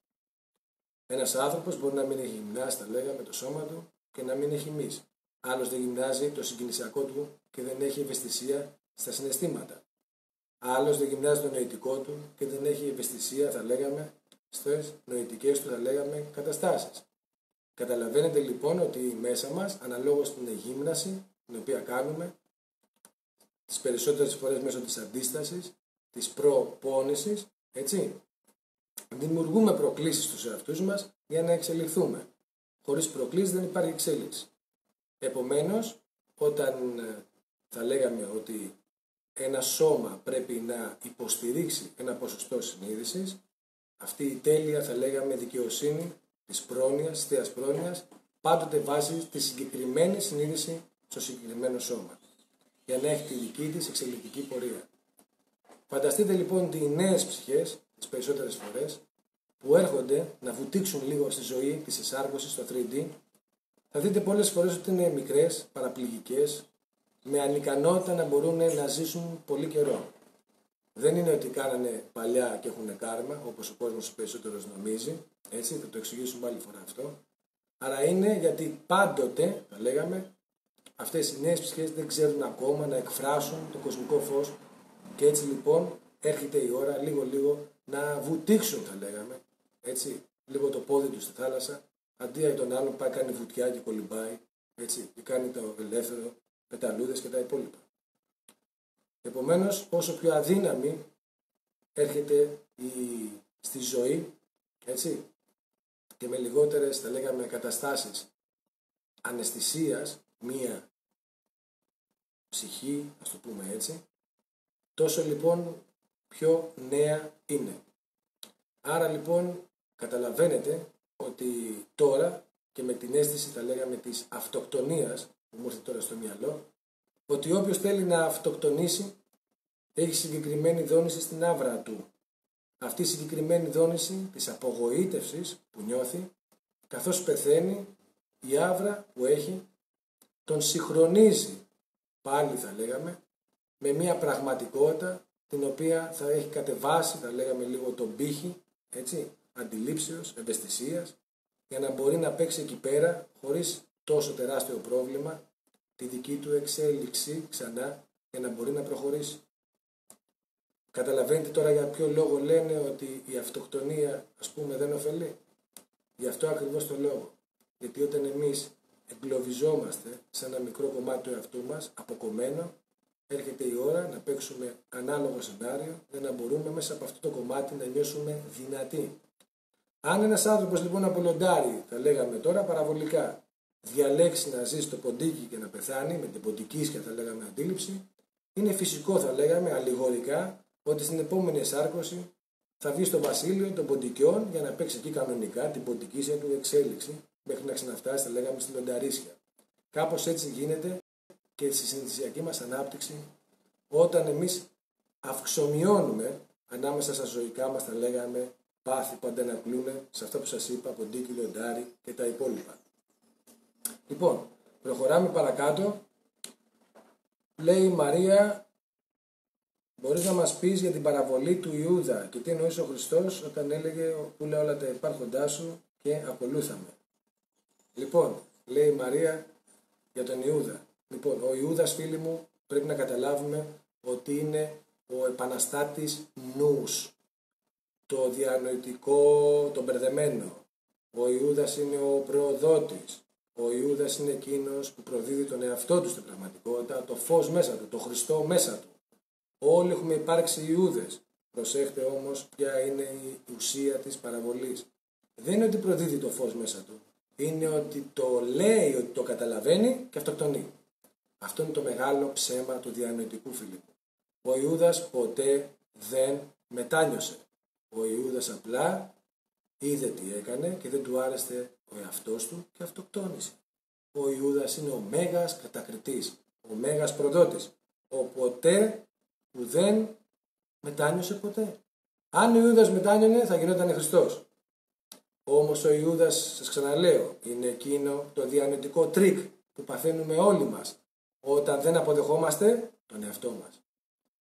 Ένας άνθρωπος μπορεί να μην έχει γυμνάσει, θα λέγαμε, το σώμα του και να μην έχει μυς. Άλλος δεν γυμνάζει το συγκινησιακό του και δεν έχει ευαισθησία στα συναισθήματα. Άλλος δεν γυμνάζει το νοητικό του και δεν έχει ευαισθησία, θα λέγαμε, στις νοητικές του, θα λέγαμε, καταστάσεις. Καταλαβαίνετε λοιπόν ότι μέσα μας, αναλόγως στην γύμναση, την οποία κάνουμε, τις περισσότερες φορές μέσω της αντίστασης, της προπόνησης, έτσι, δημιουργούμε προκλήσεις στους εαυτούς μας για να εξελιχθούμε. Χωρίς προκλήσεις δεν υπάρχει εξέλιξη. Επομένως, όταν ε, θα λέγαμε ότι ένα σώμα πρέπει να υποστηρίξει ένα ποσοστό συνείδησης, αυτή η τέλεια θα λέγαμε δικαιοσύνη της πρόνοιας, της θείας πρόνοιας, πάντοτε βάζει τη συγκεκριμένη συνείδηση στο συγκεκριμένο σώμα, για να έχει τη δική της εξελικτική πορεία. Φανταστείτε λοιπόν ότι οι νέες ψυχές, τις περισσότερες φορές, που έρχονται να βουτήξουν λίγο στη ζωή της εισάργωσης στο 3D, θα δείτε πολλές φορές ότι είναι μικρές, παραπληγικές, με ανικανότητα να μπορούν να ζήσουν πολύ καιρό. Δεν είναι ότι κάνανε παλιά και έχουν κάρμα, όπως ο κόσμος περισσότερος νομίζει, έτσι, θα το εξηγήσουμε άλλη φορά αυτό. Άρα είναι γιατί πάντοτε, θα λέγαμε, αυτές οι νέες ψυχές δεν ξέρουν ακόμα να εκφράσουν το κοσμικό φως και έτσι λοιπόν έρχεται η ώρα λίγο-λίγο να βουτήξουν, θα λέγαμε, έτσι, λίγο το πόδι τους στη θάλασσα, αντί για τον άλλον πάει κάνει βουτιά και κολυμπάει, έτσι, και κάνει το ελεύθερο, πεταλούδες και τα υπόλοιπα. Επομένως, όσο πιο αδύναμη έρχεται η, στη ζωή, έτσι, και με λιγότερες, θα λέγαμε, καταστάσεις αναισθησίας, μία ψυχή, ας το πούμε έτσι, τόσο λοιπόν πιο νέα είναι. Άρα λοιπόν καταλαβαίνετε ότι τώρα και με την αίσθηση θα λέγαμε της αυτοκτονίας που μου έρθει τώρα στο μυαλό ότι όποιος θέλει να αυτοκτονήσει έχει συγκεκριμένη δόνηση στην άβρα του. Αυτή η συγκεκριμένη δόνηση της απογοήτευσης που νιώθει καθώς πεθαίνει η άβρα που έχει τον συγχρονίζει πάλι θα λέγαμε με μια πραγματικότητα την οποία θα έχει κατεβάσει θα λέγαμε λίγο τον πύχη έτσι, αντιλήψεως, ευαισθησίας για να μπορεί να παίξει εκεί πέρα χωρίς τόσο τεράστιο πρόβλημα τη δική του εξέλιξη ξανά για να μπορεί να προχωρήσει. Καταλαβαίνετε τώρα για ποιο λόγο λένε ότι η αυτοκτονία ας πούμε δεν ωφελεί; Γι' αυτό ακριβώς το λόγο. Γιατί όταν εμείς εγκλωβιζόμαστε σε ένα μικρό κομμάτι του εαυτού μας, αποκομμένο, έρχεται η ώρα να παίξουμε ανάλογο σενάριο για να μπορούμε μέσα από αυτό το κομμάτι να νιώσουμε δυνατοί. Αν ένας άνθρωπος λοιπόν από λοντάρι, θα λέγαμε τώρα παραβολικά, διαλέξει να ζει στο ποντίκι και να πεθάνει, με την ποντική και θα λέγαμε αντίληψη, είναι φυσικό θα λέγαμε αλληγορικά ότι στην επόμενη εσάρκωση θα βγει στο βασίλειο των ποντικιών για να παίξει εκεί κανονικά την ποντική του εξέλιξη μέχρι να ξαναφτάσει, θα λέγαμε, στη λονταρίσια. Κάπως έτσι γίνεται και στη συνηθισιακή μας ανάπτυξη όταν εμείς αυξομειώνουμε ανάμεσα στα ζωικά μας, θα λέγαμε, πάθη που αντανακλούν σε αυτό που σας είπα, ποντίκι, λιοντάρι και τα υπόλοιπα. Λοιπόν, προχωράμε παρακάτω. Λέει η Μαρία, μπορείς να μας πεις για την παραβολή του Ιούδα και τι εννοείς ο Χριστός όταν έλεγε πουλα όλα τα υπάρχοντά σου και ακολούθαμε. Λοιπόν, λέει η Μαρία για τον Ιούδα. Λοιπόν, ο Ιούδας φίλοι μου πρέπει να καταλάβουμε ότι είναι ο επαναστάτης νους το διανοητικό, το μπερδεμένο. Ο Ιούδας είναι ο προοδότης. Ο Ιούδας είναι εκείνος που προδίδει τον εαυτό του στην πραγματικότητα, το φως μέσα του, το Χριστό μέσα του. Όλοι έχουμε υπάρξει Ιούδες. Προσέχτε όμως ποια είναι η ουσία της παραβολής. Δεν είναι ότι προδίδει το φως μέσα του. Είναι ότι το λέει ότι το καταλαβαίνει και αυτοκτονεί. Αυτό είναι το μεγάλο ψέμα του διανοητικού Φιλίππου. Ο Ιούδας ποτέ δεν μετάνιωσε. Ο Ιούδας απλά είδε τι έκανε και δεν του άρεσε ο εαυτός του και αυτοκτόνησε. Ο Ιούδας είναι ο μέγας κατακριτής, ο μέγας προδότης. Ο ποτέ που δεν μετάνιωσε ποτέ. Αν ο Ιούδας μετάνιωνε θα γινόταν Χριστός. Όμως ο Ιούδας, σας ξαναλέω, είναι εκείνο το διανοητικό τρικ που παθαίνουμε όλοι μας όταν δεν αποδεχόμαστε τον εαυτό μας.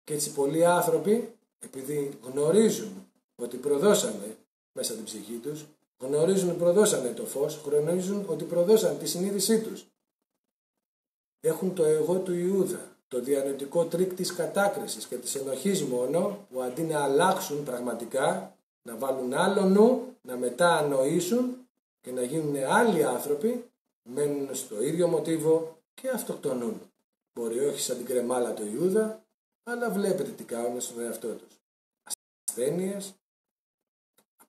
Και έτσι πολλοί άνθρωποι, επειδή γνωρίζουν ότι προδώσανε μέσα την ψυχή τους, γνωρίζουν ότι προδώσανε το φως, γνωρίζουν ότι προδώσανε τη συνείδησή τους. Έχουν το εγώ του Ιούδα, το διανοητικό τρικ της κατάκρισης και της ενοχής μόνο, που αντί να αλλάξουν πραγματικά, να βάλουν άλλο νου, να μετανοήσουν και να γίνουν άλλοι άνθρωποι, μένουν στο ίδιο μοτίβο και αυτοκτονούν. Μπορεί όχι σαν την κρεμάλα του Ιούδα, αλλά βλέπετε τι κάνουν στον εαυτό τους. Ασθένειες,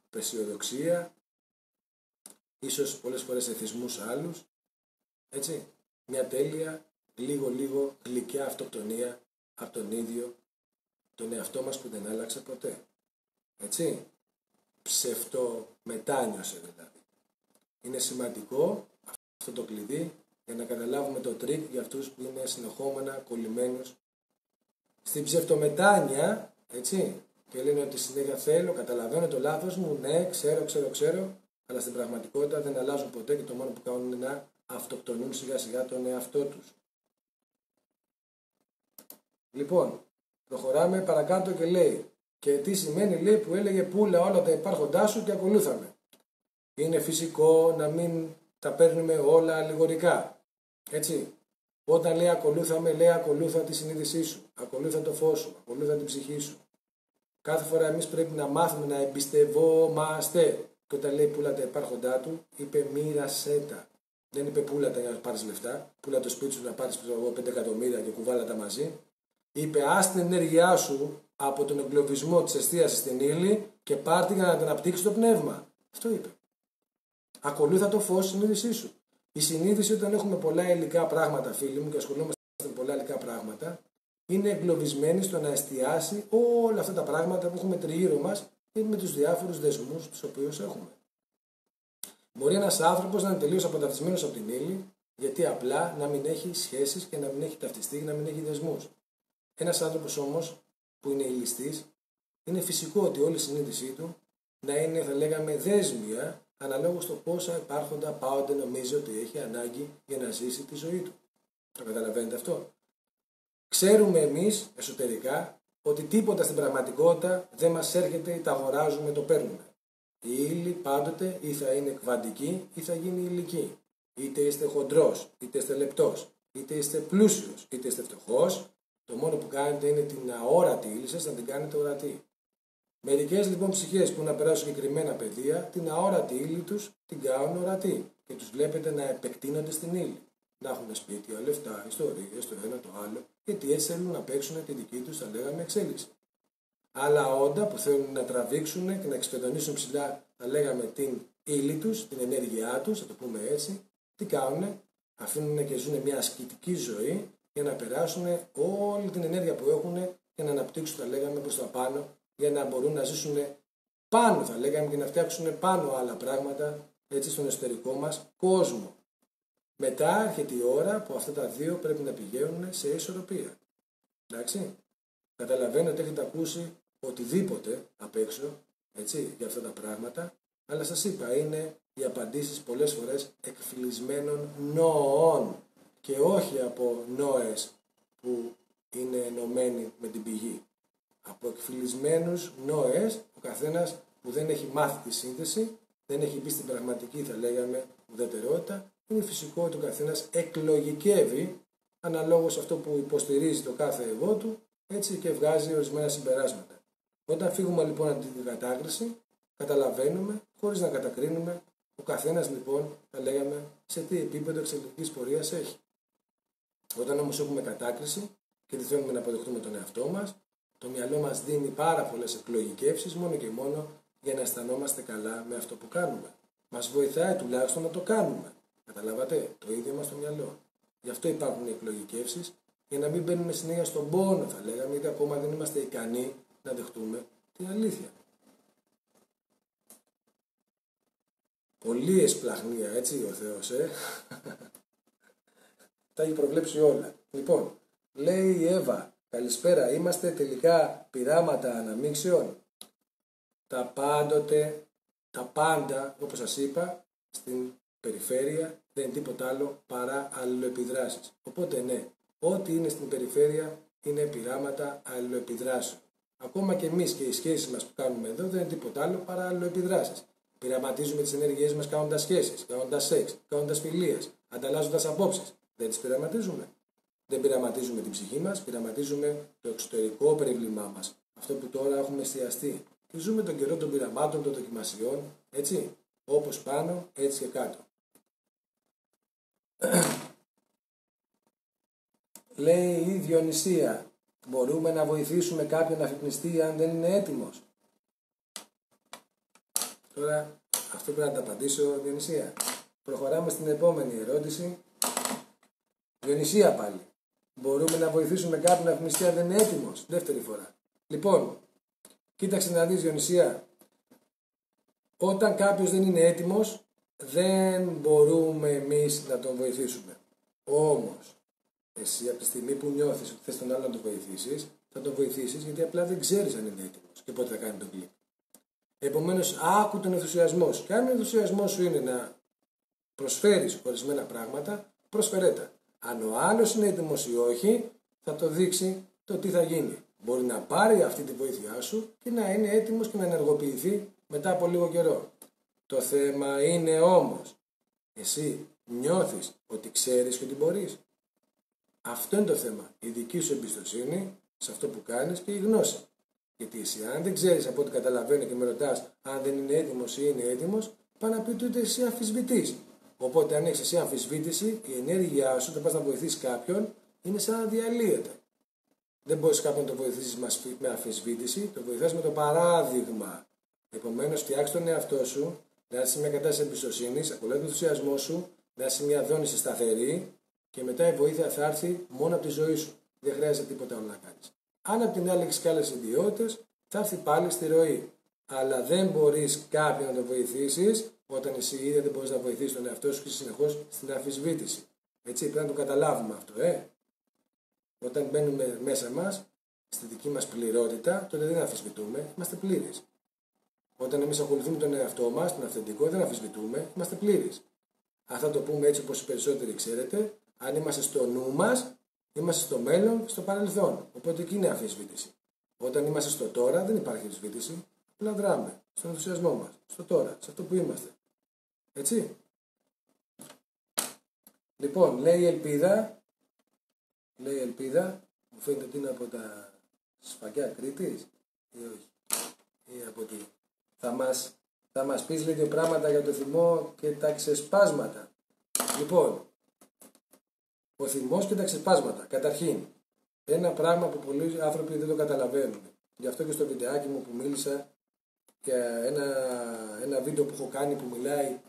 απαισιοδοξία, ίσως πολλές φορές εθισμούς άλλους, έτσι, μια τέλεια, λίγο λίγο γλυκιά αυτοκτονία από τον ίδιο τον εαυτό μας που δεν άλλαξε ποτέ. Έτσι, ψευτομετάνιωσε δηλαδή. Είναι σημαντικό αυτό το κλειδί για να καταλάβουμε το τρικ για αυτούς που είναι συνεχόμενα κολλημένους στην ψευτομετάνια, έτσι, και λένε ότι συνέχεια θέλω, καταλαβαίνω το λάθος μου, ναι, ξέρω, ξέρω, ξέρω, αλλά στην πραγματικότητα δεν αλλάζουν ποτέ και το μόνο που κάνουν είναι να αυτοκτονούν σιγά σιγά τον εαυτό τους. Λοιπόν, προχωράμε παρακάτω και λέει και τι σημαίνει λέει που έλεγε πουλα όλα τα υπάρχοντά σου και ακολούθαμε. Είναι φυσικό να μην τα παίρνουμε όλα αλληγορικά. Έτσι. Όταν λέει ακολούθαμε, λέει ακολούθα τη συνείδησή σου, ακολούθα το φως σου, ακολούθα την ψυχή σου. Κάθε φορά εμείς πρέπει να μάθουμε να εμπιστευόμαστε. Και όταν λέει πουλα τα υπάρχοντά του, είπε μοίρασέ τα. Δεν είπε πουλα τα για να πάρεις λεφτά, πουλα το σπίτι σου να πάρεις 5 εκατομμύρια και κουβάλα τα μαζί. Είπε ας την ενέργειά σου από τον εγκλωβισμό της εστίασης στην ύλη και πάρτι για να την αναπτύξεις το πνεύμα. Αυτό είπε. Ακολούθα το φως συνείδησής σου. Η συνείδηση όταν έχουμε πολλά υλικά πράγματα, φίλοι μου, και ασχολούμαστε με πολλά υλικά πράγματα, είναι εγκλωβισμένη στο να εστιάσει όλα αυτά τα πράγματα που έχουμε τριγύρω μας ή με τους διάφορους δεσμούς τους οποίους έχουμε. Μπορεί ένας άνθρωπος να είναι τελείως αποταυτισμένος από την ύλη, γιατί απλά να μην έχει σχέσεις και να μην έχει ταυτιστεί και να μην έχει δεσμούς. Ένας άνθρωπος όμως που είναι ηλιστή, είναι φυσικό ότι όλη η συνείδησή του να είναι, θα λέγαμε, δέσμια αναλόγως στο πόσα υπάρχοντα πάονται νομίζει ότι έχει ανάγκη για να ζήσει τη ζωή του. Το καταλαβαίνετε αυτό. Ξέρουμε εμείς εσωτερικά ότι τίποτα στην πραγματικότητα δεν μας έρχεται ή τα αγοράζουμε, το παίρνουμε. Η ύλη πάντοτε ή θα είναι κβαντική ή θα γίνει υλική. Είτε είστε χοντρός, είτε είστε λεπτός, είτε είστε πλούσιος, είτε είστε φτωχός, Το μόνο που κάνετε είναι την αόρατη ύλη σας να την κάνετε ορατή. Μερικές λοιπόν ψυχές που να περάσουν συγκεκριμένα παιδεία, την αόρατη ύλη τους την κάνουν ορατή και τους βλέπετε να επεκτείνονται στην ύλη. Να έχουν σπίτια, λεφτά, ιστορίες, το ένα το άλλο, γιατί έτσι θέλουν να παίξουν τη δική τους, θα λέγαμε, εξέλιξη. Άλλα όντα που θέλουν να τραβήξουν και να εξπεδονίσουν ψηλά, θα λέγαμε, την ύλη τους, την ενέργειά τους, θα το πούμε έτσι, τι κάνουν, αφήνουν και ζουν μια ασκητική ζωή για να περάσουν όλη την ενέργεια που έχουν και να αναπτύξουν, θα λέγαμε, προς τα πάνω για να μπορούν να ζήσουν πάνω, θα λέγαμε, και να φτιάξουν πάνω άλλα πράγματα έτσι στον εσωτερικό μας κόσμο. Μετά έρχεται η ώρα που αυτά τα δύο πρέπει να πηγαίνουν σε ισορροπία. Εντάξει. Καταλαβαίνω ότι έχετε ακούσει οτιδήποτε απ' έξω έτσι, για αυτά τα πράγματα, αλλά σας είπα είναι οι απαντήσεις πολλές φορές εκφυλισμένων νοών και όχι από νόες που είναι ενωμένοι με την πηγή από εκφυλισμένους νόες, ο καθένας που δεν έχει μάθει τη σύνθεση, δεν έχει μπει στην πραγματική θα λέγαμε ουδετερότητα, είναι φυσικό ότι ο καθένας εκλογικεύει αναλόγως αυτό που υποστηρίζει το κάθε εγώ του, έτσι και βγάζει ορισμένα συμπεράσματα. Όταν φύγουμε λοιπόν από την κατάκριση, καταλαβαίνουμε, χωρίς να κατακρίνουμε, ο καθένας λοιπόν, θα λέγαμε, σε τι επίπεδο εξελικτικής πορείας έχει. Όταν όμως έχουμε κατάκριση και δεν θέλουμε να αποδεχτούμε τον εαυτό μας, το μυαλό μας δίνει πάρα πολλές εκλογικεύσεις μόνο και μόνο για να αισθανόμαστε καλά με αυτό που κάνουμε. Μας βοηθάει τουλάχιστον να το κάνουμε. Καταλάβατε, το ίδιο μας το μυαλό. Γι' αυτό υπάρχουν οι εκλογικεύσεις, για να μην μπαίνουμε συνέχεια στον πόνο, θα λέγαμε, γιατί ακόμα δεν είμαστε ικανοί να δεχτούμε την αλήθεια. Πολύ εσπλαχνία, έτσι ο Θεός, ε. [laughs] Τα έχει προβλέψει όλα. Λοιπόν, λέει η Εύα, Καλησπέρα, είμαστε τελικά πειράματα αναμίξεων. Τα πάντοτε, τα πάντα, όπως σας είπα, στην περιφέρεια δεν είναι τίποτα άλλο παρά αλληλοεπιδράσεις. Οπότε ναι, ό,τι είναι στην περιφέρεια είναι πειράματα αλληλοεπιδράσεων. Ακόμα και εμείς και οι σχέσεις μας που κάνουμε εδώ δεν είναι τίποτα άλλο παρά αλληλοεπιδράσεις. Πειραματίζουμε τις ενέργειές μας κάνοντας σχέσεις, κάνοντας σεξ, κάνοντας φιλίες, ανταλλάζοντας απόψεις. Δεν τις πειραματίζουμε. Δεν πειραματίζουμε την ψυχή μας, πειραματίζουμε το εξωτερικό περιβλημά μας. Αυτό που τώρα έχουμε εστιαστεί. Και ζούμε τον καιρό των πειραμάτων, των δοκιμασιών, έτσι, όπως πάνω, έτσι και κάτω. Λέει η Διονυσία, μπορούμε να βοηθήσουμε κάποιον να αφυπνιστεί αν δεν είναι έτοιμος. Τώρα, αυτό πρέπει να τα απαντήσω, Διονυσία. Προχωράμε στην επόμενη ερώτηση. Διονυσία πάλι. Μπορούμε να βοηθήσουμε κάποιον να αφημιστεί αν δεν είναι έτοιμος. Δεύτερη φορά. Λοιπόν, κοίταξε να δεις Διονυσία. Όταν κάποιος δεν είναι έτοιμος, δεν μπορούμε εμείς να τον βοηθήσουμε. Όμως, εσύ από τη στιγμή που νιώθεις ότι θες τον άλλο να τον βοηθήσεις, θα τον βοηθήσεις γιατί απλά δεν ξέρεις αν είναι έτοιμος και πότε θα κάνει τον κλικ. Επομένως, άκου τον ενθουσιασμό σου. Και αν ο ενθουσιασμός σου είναι να προσφέρεις ορισμένα πράγματα, προσφερέτα. Αν ο άλλος είναι έτοιμος ή όχι, θα το δείξει το τι θα γίνει. Μπορεί να πάρει αυτή τη βοήθειά σου και να είναι έτοιμος και να ενεργοποιηθεί μετά από λίγο καιρό. Το θέμα είναι όμως, εσύ νιώθεις ότι ξέρεις και ότι μπορείς. Αυτό είναι το θέμα. Η δική σου εμπιστοσύνη σε αυτό που κάνεις και η γνώση. Γιατί εσύ αν δεν ξέρεις από ό,τι καταλαβαίνει και με ρωτάς αν δεν είναι έτοιμος ή είναι έτοιμος, πάει να πει ότι εσύ αμφισβητείς. Οπότε, αν έχεις εσύ αμφισβήτηση, η ενέργειά σου, όταν πας να βοηθήσεις κάποιον, είναι σαν να διαλύεται. Δεν μπορείς κάποιον να το βοηθήσεις με αμφισβήτηση, το βοηθάς με το παράδειγμα. Επομένως, φτιάξει τον εαυτό σου, να είσαι μια κατάσταση εμπιστοσύνης, ακολουθεί τον ενθουσιασμό σου, να είσαι μια δόνηση σταθερή και μετά η βοήθεια θα έρθει μόνο από τη ζωή σου. Δεν χρειάζεται τίποτα άλλο να κάνεις. Αν από την άλλη έχεις και άλλες ιδιότητες, θα έρθει πάλι στη ροή. Αλλά δεν μπορείς κάποιον να το βοηθήσεις όταν εσύ ήδη δεν μπορείς να βοηθήσεις τον εαυτό σου και συνεχώς στην αμφισβήτηση. Έτσι, πρέπει να το καταλάβουμε αυτό, ε. Όταν μπαίνουμε μέσα μας, στη δική μας πληρότητα, τότε δεν αμφισβητούμε, είμαστε πλήρει. Όταν εμείς ακολουθούμε τον εαυτό μας, τον αυθεντικό, δεν αμφισβητούμε, είμαστε πλήρεις. Αν θα το πούμε έτσι όπως οι περισσότεροι ξέρετε, αν είμαστε στο νου μας, είμαστε στο μέλλον και στο παρελθόν. Οπότε εκεί είναι αμφισβήτηση. Όταν είμαστε στο τώρα, δεν υπάρχει αμφισβήτηση, απλά δράμε στον ενθουσιασμό μας, στο τώρα, σε αυτό που είμαστε. Έτσι. Λοιπόν, λέει η ελπίδα, λέει η ελπίδα, Μου φαίνεται ότι είναι από τα σφαγιά Κρήτης ή όχι. Ή από τι. Θα μας, θα μας πεις λίγο πράγματα για το θυμό και τα ξεσπάσματα. Λοιπόν, ο θυμός και τα ξεσπάσματα. Καταρχήν, ένα πράγμα που πολλοί άνθρωποι δεν το καταλαβαίνουν. Γι' αυτό και στο βιντεάκι μου που μίλησα για ένα, ένα βίντεο που έχω κάνει που μιλάει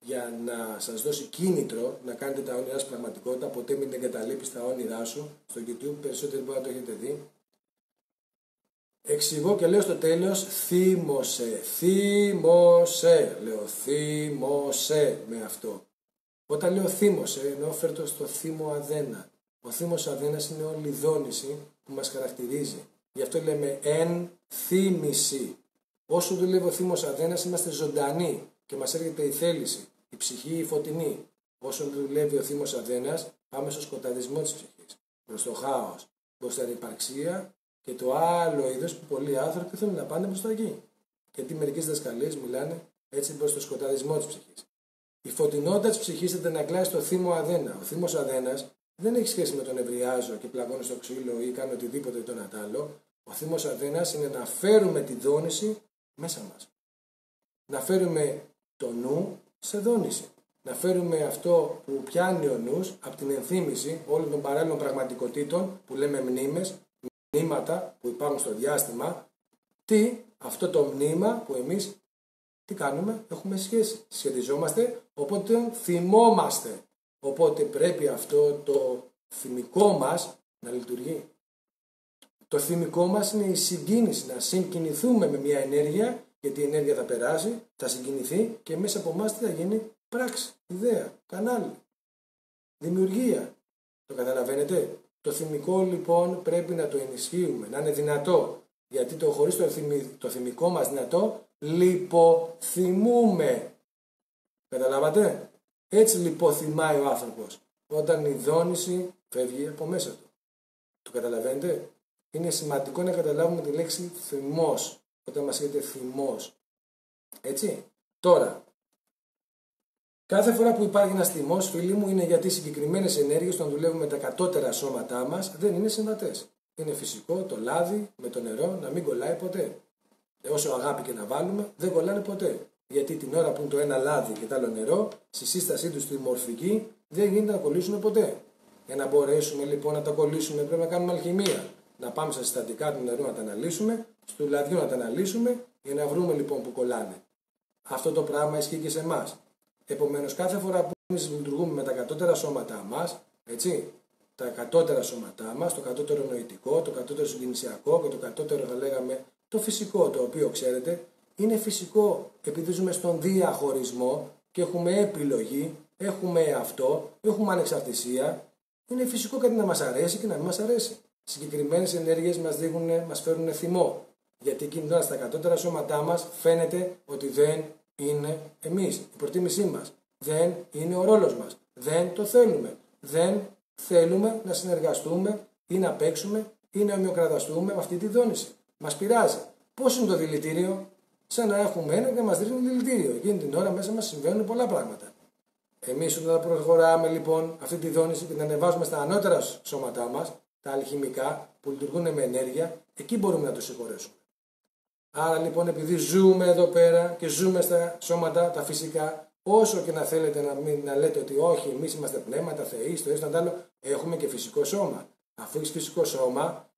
για να σας δώσει κίνητρο να κάνετε τα όνειρά σας πραγματικότητα. Ποτέ μην εγκαταλείπεις τα όνειρά σου. Στο YouTube περισσότεροι μπορεί να το έχετε δει. Εξηγώ και λέω στο τέλος θύμωσε, θύμωσε, λέω θύμωσε με αυτό. Όταν λέω θύμωσε εννοώ φέρτο στο θύμο αδένα. Ο θύμος αδένας είναι όλη η δόνηση που μας χαρακτηρίζει. Γι' αυτό λέμε εν θύμηση. Όσο δουλεύει ο θύμος αδένας είμαστε ζωντανοί και μας έρχεται η θέληση, η ψυχή η φωτεινή. Όσο δουλεύει ο θύμος αδένας πάμε στο σκοταδισμό της ψυχής, προς το χάος, προς την υπαρξία και το άλλο είδος που πολλοί άνθρωποι θέλουν να πάνε προς το εκεί. Γιατί μερικές δασκαλίες μιλάνε έτσι προς το σκοταδισμό της ψυχής. Η φωτεινότητα της ψυχής θα την ακλάει στο θύμο αδένα. Ο θύμος αδένας δεν έχει σχέση με τον ευριάζω και πλαγώνω στο ξύλο ή κάνω οτιδήποτε τον ατάλλο. Ο θύμος αδένας είναι να φέρουμε τη δόνηση μέσα μας. Να φέρουμε το νου σε δόνηση. Να φέρουμε αυτό που πιάνει ο νους από την ενθύμηση όλων των παράλληλων πραγματικότητων που λέμε μνήμες, μνήματα που υπάρχουν στο διάστημα, τι αυτό το μνήμα που εμείς τι κάνουμε, έχουμε σχέση. Σχετιζόμαστε, οπότε θυμόμαστε. Οπότε πρέπει αυτό το θυμικό μας να λειτουργεί. Το θυμικό μας είναι η συγκίνηση, να συγκινηθούμε με μια ενέργεια, γιατί η ενέργεια θα περάσει, θα συγκινηθεί και μέσα από εμάς τι θα γίνει, πράξη, ιδέα, κανάλι, δημιουργία. Το καταλαβαίνετε; Το θυμικό λοιπόν πρέπει να το ενισχύουμε, να είναι δυνατό. Γιατί το χωρίς το, το θυμικό μας δυνατό λιποθυμούμε. Καταλάβατε; Έτσι λιποθυμάει ο άνθρωπος. Όταν η δόνηση φεύγει από μέσα του. Το καταλαβαίνετε; Είναι σημαντικό να καταλάβουμε τη λέξη θυμός. Όταν μας λέτε θυμός. Έτσι; Τώρα, κάθε φορά που υπάρχει ένας θυμός, φίλοι μου, είναι γιατί συγκεκριμένες ενέργειες, όταν δουλεύουμε με τα κατώτερα σώματά μας, δεν είναι συμβατές. Είναι φυσικό το λάδι με το νερό να μην κολλάει ποτέ όσο αγάπη και να βάλουμε, δεν κολλάνε ποτέ. Γιατί την ώρα που είναι το ένα λάδι και το άλλο νερό, στη σύστασή τους στη μορφική, δεν γίνεται να κολλήσουν ποτέ. Για να μπορέσουμε λοιπόν να τα κολλήσουμε, πρέπει να κάνουμε αλχημία. Να πάμε στα συστατικά του νερού να τα αναλύσουμε, στο λαδιού να τα αναλύσουμε, για να βρούμε λοιπόν που κολλάνε. Αυτό το πράγμα ισχύει και σε εμάς. Επομένως, κάθε φορά που εμείς λειτουργούμε με τα κατώτερα σώματά μας, έτσι, τα κατώτερα σώματά μας, το κατώτερο νοητικό, το κατώτερο συγκινησιακό και το κατώτερο θα λέγαμε το φυσικό το οποίο ξέρετε είναι φυσικό επειδή ζούμε στον διαχωρισμό και έχουμε επιλογή, έχουμε αυτό, έχουμε ανεξαρτησία. Είναι φυσικό κάτι να μας αρέσει και να μην μας αρέσει. Συγκεκριμένες ενέργειες μας, δείχνουν, μας φέρουν θυμό. Γιατί εκείνη τώρα στα κατώτερα σώματά μας φαίνεται ότι δεν είναι εμείς, η προτίμησή μας. Δεν είναι ο ρόλος μας. Δεν το θέλουμε. Δεν θέλουμε να συνεργαστούμε ή να παίξουμε ή να ομοιοκραταστούμε με αυτή τη δόνηση. Μας πειράζει. Πώς είναι το δηλητήριο, σαν να έχουμε ένα και μας δίνει δηλητήριο. Εκείνη την ώρα μέσα μας συμβαίνουν πολλά πράγματα. Εμείς όταν προχωράμε λοιπόν αυτή τη δόνηση και την ανεβάζουμε στα ανώτερα σώματά μας, τα αλχημικά που λειτουργούν με ενέργεια, εκεί μπορούμε να το συγχωρέσουμε. Άρα λοιπόν επειδή ζούμε εδώ πέρα και ζούμε στα σώματα τα φυσικά, όσο και να θέλετε να, μην, να λέτε ότι όχι, εμείς είμαστε πνεύματα, θεοί, στο έστω άλλο, έχουμε και φυσικό σώμα. Αφού έχεις φυσικό σώμα,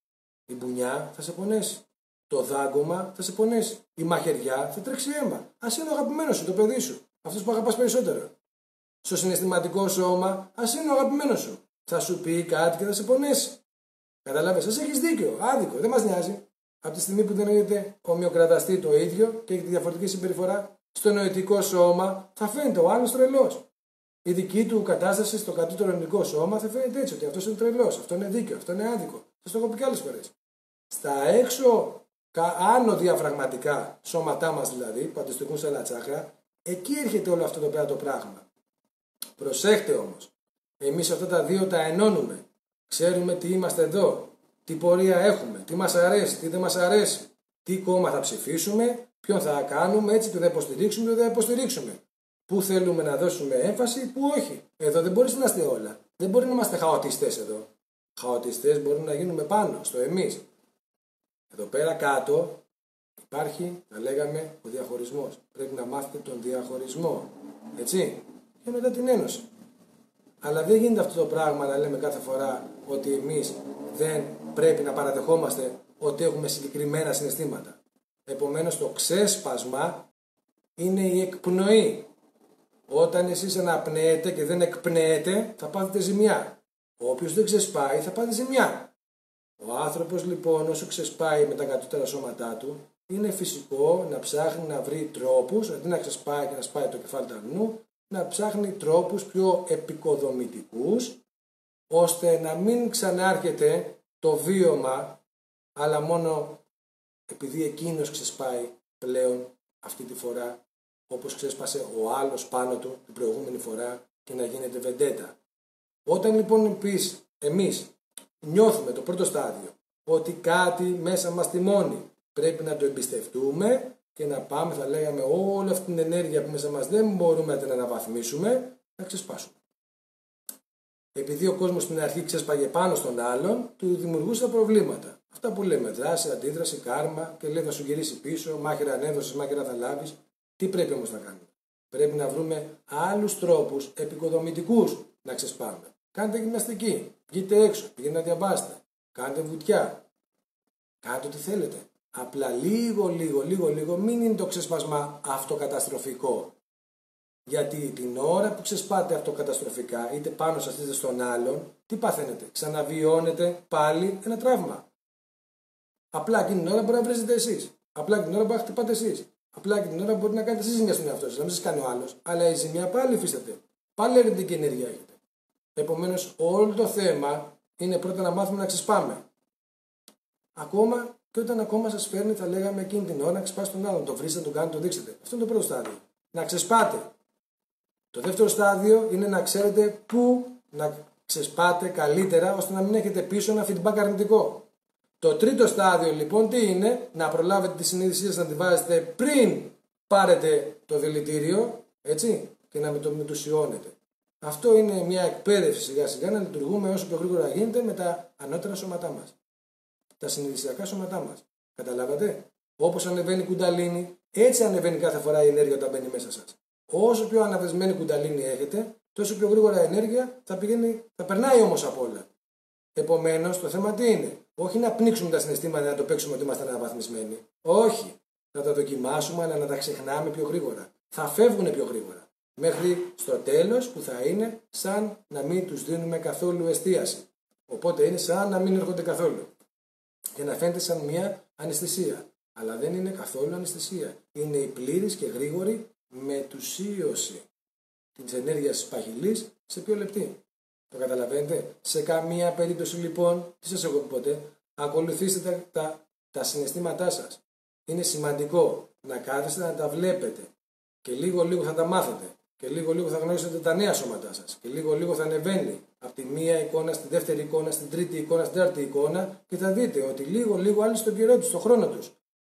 η μπουνιά θα σε πονέσει. Το δάγκωμα θα σε πονέσει. Η μαχαιριά θα τρέξει αίμα. Α είναι ο αγαπημένος σου, το παιδί σου. Αυτός που αγαπάς περισσότερο. Στο συναισθηματικό σώμα, ας είναι ο αγαπημένος σου. Θα σου πει κάτι και θα σε πονέσει. Καταλάβει, σα έχεις δίκιο. Άδικο, δεν μας νοιάζει. Από τη στιγμή που δεν έχετε ομοιοκραταστεί το ίδιο και έχετε διαφορετική συμπεριφορά, στο νοητικό σώμα θα φαίνεται ο άλλος τρελός. Η δική του κατάσταση στο κατώτερο ελληνικό σώμα θα φαίνεται έτσι, ότι αυτός είναι τρελός, αυτό είναι δίκαιο, αυτό είναι άδικο. Θα το έχω πει και άλλες φορές. Στα έξω άνω διαφραγματικά σώματά μας δηλαδή, που αντιστοιχούν σε ένα τσάκρα, εκεί έρχεται όλο αυτό το πέρα το πράγμα. Προσέχτε όμως, εμείς αυτά τα δύο τα ενώνουμε. Ξέρουμε τι είμαστε εδώ, τι πορεία έχουμε, τι μας αρέσει, τι δεν μας αρέσει, τι κόμμα θα ψηφίσουμε, ποιον θα κάνουμε, έτσι τι θα υποστηρίξουμε, τι δεν θα υποστηρίξουμε. Πού θέλουμε να δώσουμε έμφαση, πού όχι. Εδώ δεν μπορείς να είστε όλα. Δεν μπορεί να είμαστε χαοτιστές εδώ. Χαοτιστές μπορούμε να γίνουμε πάνω, στο εμείς. Εδώ πέρα κάτω υπάρχει, θα λέγαμε, ο διαχωρισμός. Πρέπει να μάθετε τον διαχωρισμό. Έτσι. Και μετά την ένωση. Αλλά δεν γίνεται αυτό το πράγμα να λέμε κάθε φορά ότι εμείς δεν πρέπει να παραδεχόμαστε ότι έχουμε συγκεκριμένα συναισθήματα. Επομένως το ξέσπασμα είναι η εκπνοή. Όταν εσείς αναπνέετε και δεν εκπνέετε θα πάθετε ζημιά. Όποιος δεν ξεσπάει θα πάθει ζημιά. Ο άνθρωπος λοιπόν όσο ξεσπάει με τα κατώτερα σώματά του είναι φυσικό να ψάχνει να βρει τρόπους, αντί να ξεσπάει και να σπάει το κεφάλι του αγνού, να ψάχνει τρόπους πιο επικοδομητικούς, ώστε να μην ξανάρχεται το βίωμα, αλλά μόνο επειδή εκείνος ξεσπάει πλέον αυτή τη φορά, όπως ξέσπασε ο άλλος πάνω του την προηγούμενη φορά και να γίνεται βεντέτα. Όταν λοιπόν πεις εμείς νιώθουμε το πρώτο στάδιο ότι κάτι μέσα μας τιμώνει, πρέπει να το εμπιστευτούμε και να πάμε, θα λέγαμε, όλη αυτή την ενέργεια που μέσα μας δεν μπορούμε να την αναβαθμίσουμε, να ξεσπάσουμε. Επειδή ο κόσμος στην αρχή ξέσπαγε πάνω στον άλλον, του δημιουργούσε προβλήματα. Αυτά που λέμε, δράση, αντίδραση, κάρμα και λέει θα σου γυρίσει πίσω, μάχηρα ανέδωσε, μάχηρα θα λάβεις. Τι πρέπει όμως να κάνουμε; Πρέπει να βρούμε άλλους τρόπους επικοδομητικούς να ξεσπάμε. Κάντε γυμναστική, βγείτε έξω, πηγαίνετε να διαβάσετε, κάντε βουτιά, κάντε ό,τι θέλετε. Απλά λίγο, λίγο, λίγο, λίγο, μην είναι το ξεσπασμά αυτοκαταστροφικό. Γιατί την ώρα που ξεσπάτε αυτοκαταστροφικά, είτε πάνω σας είτε στον άλλον, τι παθαίνετε; Ξαναβιώνετε πάλι ένα τραύμα. Απλά εκείνη την ώρα μπορεί να βρίζετε εσείς. Απλά εκείνη την ώρα μπορεί να χτυπάτε εσείς. Απλά εκείνη την ώρα μπορεί να κάνετε εσεί ζημιά στον εαυτό σας, να μην σας κάνει ο άλλος. Αλλά η ζημιά πάλι υφίσταται. Πάλι ερευνητική ενέργεια έχετε. Επομένως, όλο το θέμα είναι πρώτα να μάθουμε να ξεσπάμε. Ακόμα και όταν ακόμα σας φέρνει, θα λέγαμε εκείνη την ώρα να ξεσπάσει τον άλλον. Το βρίσετε, τον κάνετε, το δείξετε. Αυτό είναι το πρώτο στάδιο. Να ξεσπάτε. Το δεύτερο στάδιο είναι να ξέρετε πού να ξεσπάτε καλύτερα ώστε να μην έχετε πίσω ένα feedback αρνητικό. Το τρίτο στάδιο λοιπόν τι είναι, να προλάβετε τη συνείδησή σας να τη βάζετε πριν πάρετε το δηλητήριο, έτσι, και να το μετουσιώνετε. Αυτό είναι μια εκπαίδευση σιγά σιγά να λειτουργούμε όσο πιο γρήγορα γίνεται με τα ανώτερα σώματά μας. Τα συνειδησιακά σώματά μας. Καταλάβατε; Όπως ανεβαίνει η κουνταλίνη, έτσι ανεβαίνει κάθε φορά η ενέργεια όταν μπαίνει μέσα σας. Όσο πιο αναβεσμένη κουνταλίνη έχετε, τόσο πιο γρήγορα η ενέργεια θα, πηγαίνει, θα περνάει όμως από όλα. Επομένως, το θέμα τι είναι; Όχι να πνίξουμε τα συναισθήματα να το παίξουμε ότι είμαστε αναβαθμισμένοι. Όχι. Να τα δοκιμάσουμε, αλλά να τα ξεχνάμε πιο γρήγορα. Θα φεύγουν πιο γρήγορα. Μέχρι στο τέλος που θα είναι σαν να μην τους δίνουμε καθόλου εστίαση. Οπότε είναι σαν να μην έρχονται καθόλου. Και να φαίνεται σαν μια αναισθησία. Αλλά δεν είναι καθόλου αναισθησία. Είναι η πλήρης και γρήγορη μετουσίωση της ενέργειας της παχυλή σε πιο λεπτή. Το καταλαβαίνετε; Σε καμία περίπτωση λοιπόν, τι σας έχω πει ποτέ, ακολουθήστε τα, τα, τα συναισθήματά σας. Είναι σημαντικό να κάθεστε να τα βλέπετε και λίγο λίγο θα τα μάθετε και λίγο λίγο θα γνωρίσετε τα νέα σώματά σας και λίγο λίγο θα ανεβαίνει από τη μία εικόνα στη δεύτερη εικόνα, στην τρίτη εικόνα, στην τέταρτη εικόνα και θα δείτε ότι λίγο λίγο άλλοι στον καιρό τους, στον χρόνο τους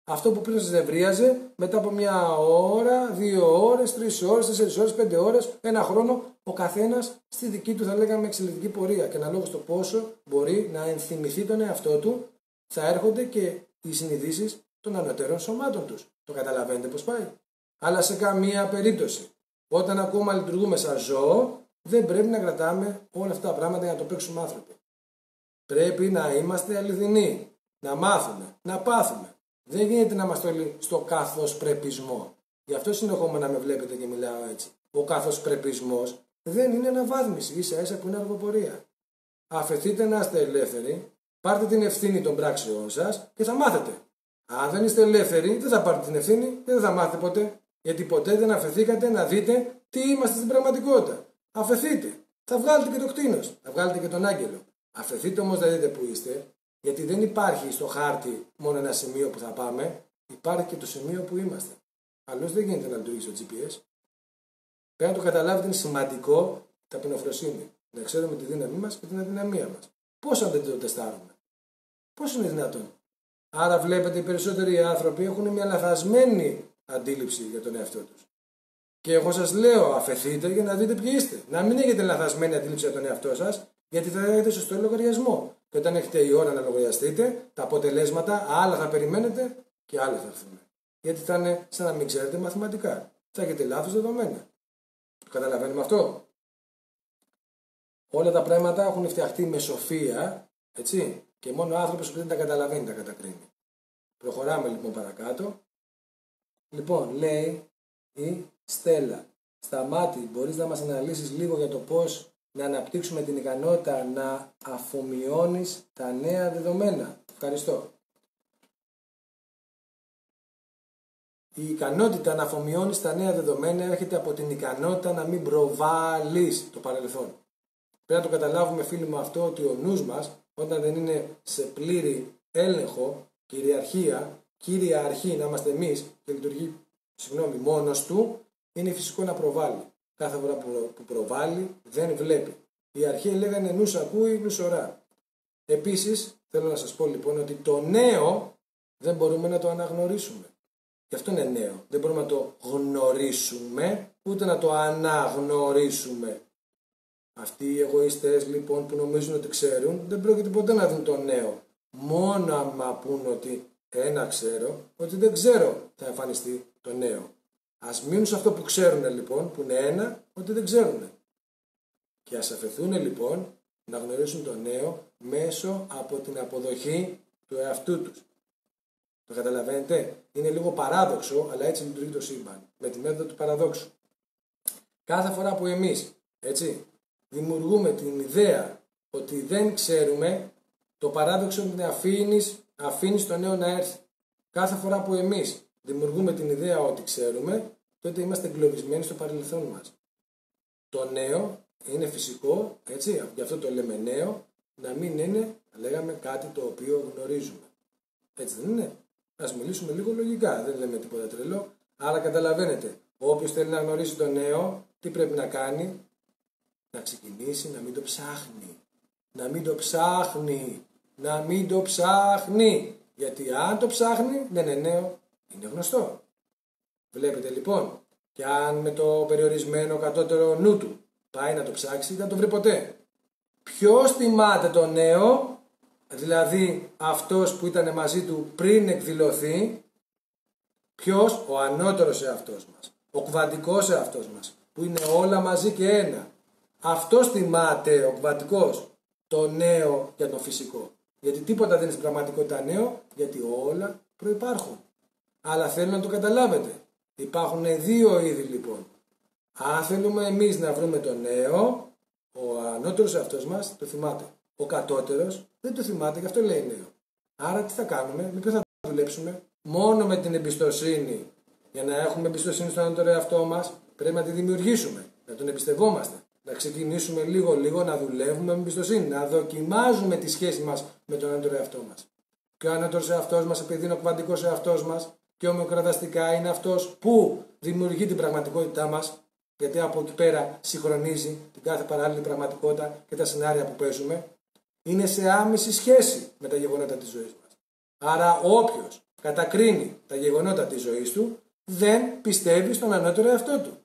αυτό που πριν σα νευρίαζε, μετά από μια ώρα, δύο ώρες, τρεις ώρες, τέσσερις ώρες, πέντε ώρες, ένα χρόνο, ο καθένας στη δική του θα λέγαμε εξελικτική πορεία. Και αναλόγως στο πόσο μπορεί να ενθυμηθεί τον εαυτό του, θα έρχονται και οι συνειδήσεις των ανωτέρων σωμάτων τους. Το καταλαβαίνετε πώς πάει. Αλλά σε καμία περίπτωση, όταν ακόμα λειτουργούμε σαν ζώο, δεν πρέπει να κρατάμε όλα αυτά τα πράγματα για να το παίξουμε άνθρωποι. Πρέπει να είμαστε αληθινοί, να μάθουμε, να πάθουμε. Δεν γίνεται να είμαστε όλοι στο καθώ πρεπισμό. Γι' αυτό συνεχόμενα να με βλέπετε και μιλάω έτσι. Ο καθώ πρεπισμός δεν είναι αναβάθμιση, ίσα ίσα που είναι αργοπορία. Αφαιθείτε να είστε ελεύθεροι, πάρτε την ευθύνη των πράξεών σας και θα μάθετε. Αν δεν είστε ελεύθεροι, δεν θα πάρετε την ευθύνη και δεν θα μάθετε ποτέ. Γιατί ποτέ δεν αφαιθήκατε να δείτε τι είμαστε στην πραγματικότητα. Αφαιθείτε. Θα βγάλετε και το κτίνος, θα βγάλετε και τον άγγελο. Αφαιθείτε όμως να δείτε που είστε γιατί δεν υπάρχει στο χάρτη μόνο ένα σημείο που θα πάμε, υπάρχει και το σημείο που είμαστε. Αλλιώς δεν γίνεται να λειτουργήσει το GPS. Πρέπει να το καταλάβετε, είναι σημαντικό ταπεινοφροσύνη. Να ξέρουμε τη δύναμή μας και την αδυναμία μας. Πώς αν δεν το τεστάρουμε, Πώς είναι δυνατόν; Άρα βλέπετε οι περισσότεροι άνθρωποι έχουν μια λαθασμένη αντίληψη για τον εαυτό τους. Και εγώ σας λέω, αφαιθείτε για να δείτε ποιοι είστε. Να μην έχετε λαθασμένη αντίληψη για τον εαυτό σας Γιατί θα έχετε σωστό λογαριασμό. Και όταν έχετε η ώρα να λογαριαστείτε, τα αποτελέσματα άλλα θα περιμένετε και άλλα θα έρθουν. Γιατί θα είναι σαν να μην ξέρετε μαθηματικά. Θα έχετε λάθος δεδομένα. Το καταλαβαίνουμε αυτό; Όλα τα πράγματα έχουν φτιαχτεί με σοφία, έτσι, και μόνο ο άνθρωπος που δεν τα καταλαβαίνει τα κατακρίνει. Προχωράμε λοιπόν παρακάτω. Λοιπόν, λέει η Στέλλα, σταμάτη, μπορείς να μας αναλύσεις λίγο για το πώς να αναπτύξουμε την ικανότητα να αφομοιώνεις τα νέα δεδομένα. Ευχαριστώ. Η ικανότητα να αφομοιώνεις τα νέα δεδομένα έρχεται από την ικανότητα να μην προβάλλεις το παρελθόν. Πρέπει να το καταλάβουμε φίλοι μου αυτό ότι ο νους μας όταν δεν είναι σε πλήρη έλεγχο, κυριαρχία, κύρια αρχή να είμαστε εμείς και λειτουργεί συγγνώμη, μόνος του, είναι φυσικό να προβάλλει. Κάθε φορά που προβάλλει δεν βλέπει. Η αρχή λέγανε νους ακούει, νους ορά. Επίσης, θέλω να σας πω λοιπόν ότι το νέο δεν μπορούμε να το αναγνωρίσουμε. Γι' αυτό είναι νέο. Δεν μπορούμε να το γνωρίσουμε, ούτε να το αναγνωρίσουμε. Αυτοί οι εγωιστές λοιπόν που νομίζουν ότι ξέρουν, δεν πρόκειται ποτέ να δουν το νέο. Μόνο άμα πούν ότι ένα ξέρω, ότι δεν ξέρω θα εμφανιστεί το νέο. Ας μείνουν σε αυτό που ξέρουν λοιπόν, που είναι ένα, ότι δεν ξέρουν. Και ας αφαιθούν λοιπόν να γνωρίσουν το νέο μέσω από την αποδοχή του εαυτού τους. Το καταλαβαίνετε, είναι λίγο παράδοξο, αλλά έτσι λειτουργεί το σύμπαν, με τη μέθοδο του παραδόξου. Κάθε φορά που εμείς, έτσι, δημιουργούμε την ιδέα ότι δεν ξέρουμε, το παράδοξο είναι αφήνεις, αφήνεις το νέο να έρθει. Κάθε φορά που εμείς δημιουργούμε την ιδέα ότι ξέρουμε, τότε είμαστε εγκλωβισμένοι στο παρελθόν μας. Το νέο είναι φυσικό, έτσι, γι' αυτό το λέμε νέο, να μην είναι, λέγαμε, κάτι το οποίο γνωρίζουμε. Έτσι δεν είναι; Ας μιλήσουμε λίγο λογικά, δεν λέμε τίποτα τρελό. Άρα καταλαβαίνετε, όποιος θέλει να γνωρίσει το νέο, τι πρέπει να κάνει, να ξεκινήσει να μην το ψάχνει. Να μην το ψάχνει. Να μην το ψάχνει. Γιατί αν το ψάχνει, δεν είναι νέο, είναι γνωστό. Βλέπετε λοιπόν, και αν με το περιορισμένο κατώτερο νου του πάει να το ψάξει, δεν το βρει ποτέ. Ποιο θυμάται το νέο, δηλαδή αυτός που ήταν μαζί του πριν εκδηλωθεί, ποιος, ο ανώτερος εαυτός μας, ο κουβαντικός εαυτός μας, που είναι όλα μαζί και ένα. Αυτός θυμάται, ο κουβαντικός, το νέο για το φυσικό. Γιατί τίποτα δεν είναι στην πραγματικότητα νέο, γιατί όλα προϋπάρχουν αλλά θέλω να το καταλάβετε. Υπάρχουν δύο είδη λοιπόν. Αν θέλουμε εμείς να βρούμε το νέο, ο ανώτερος αυτός μας το θυμάται. Ο κατώτερος δεν το θυμάται, γι' αυτό λέει νέο. Άρα τι θα κάνουμε, με ποιο θα δουλέψουμε, μόνο με την εμπιστοσύνη. Για να έχουμε εμπιστοσύνη στον ανώτερο εαυτό μας, πρέπει να τη δημιουργήσουμε, να τον εμπιστευόμαστε. Να ξεκινήσουμε λίγο-λίγο να δουλεύουμε με εμπιστοσύνη, να δοκιμάζουμε τη σχέση μας με τον ανώτερο εαυτό μας. Και ο ανώτερος εαυτός μας, επειδή είναι ο κβαντικό εαυτός μας, και ομοιοκραταστικά είναι αυτός που δημιουργεί την πραγματικότητά μας γιατί από εκεί πέρα συγχρονίζει την κάθε παράλληλη πραγματικότητα και τα σενάρια που παίζουμε είναι σε άμεση σχέση με τα γεγονότα της ζωής μας. Άρα όποιος κατακρίνει τα γεγονότα της ζωής του δεν πιστεύει στον ανώτερο εαυτό του.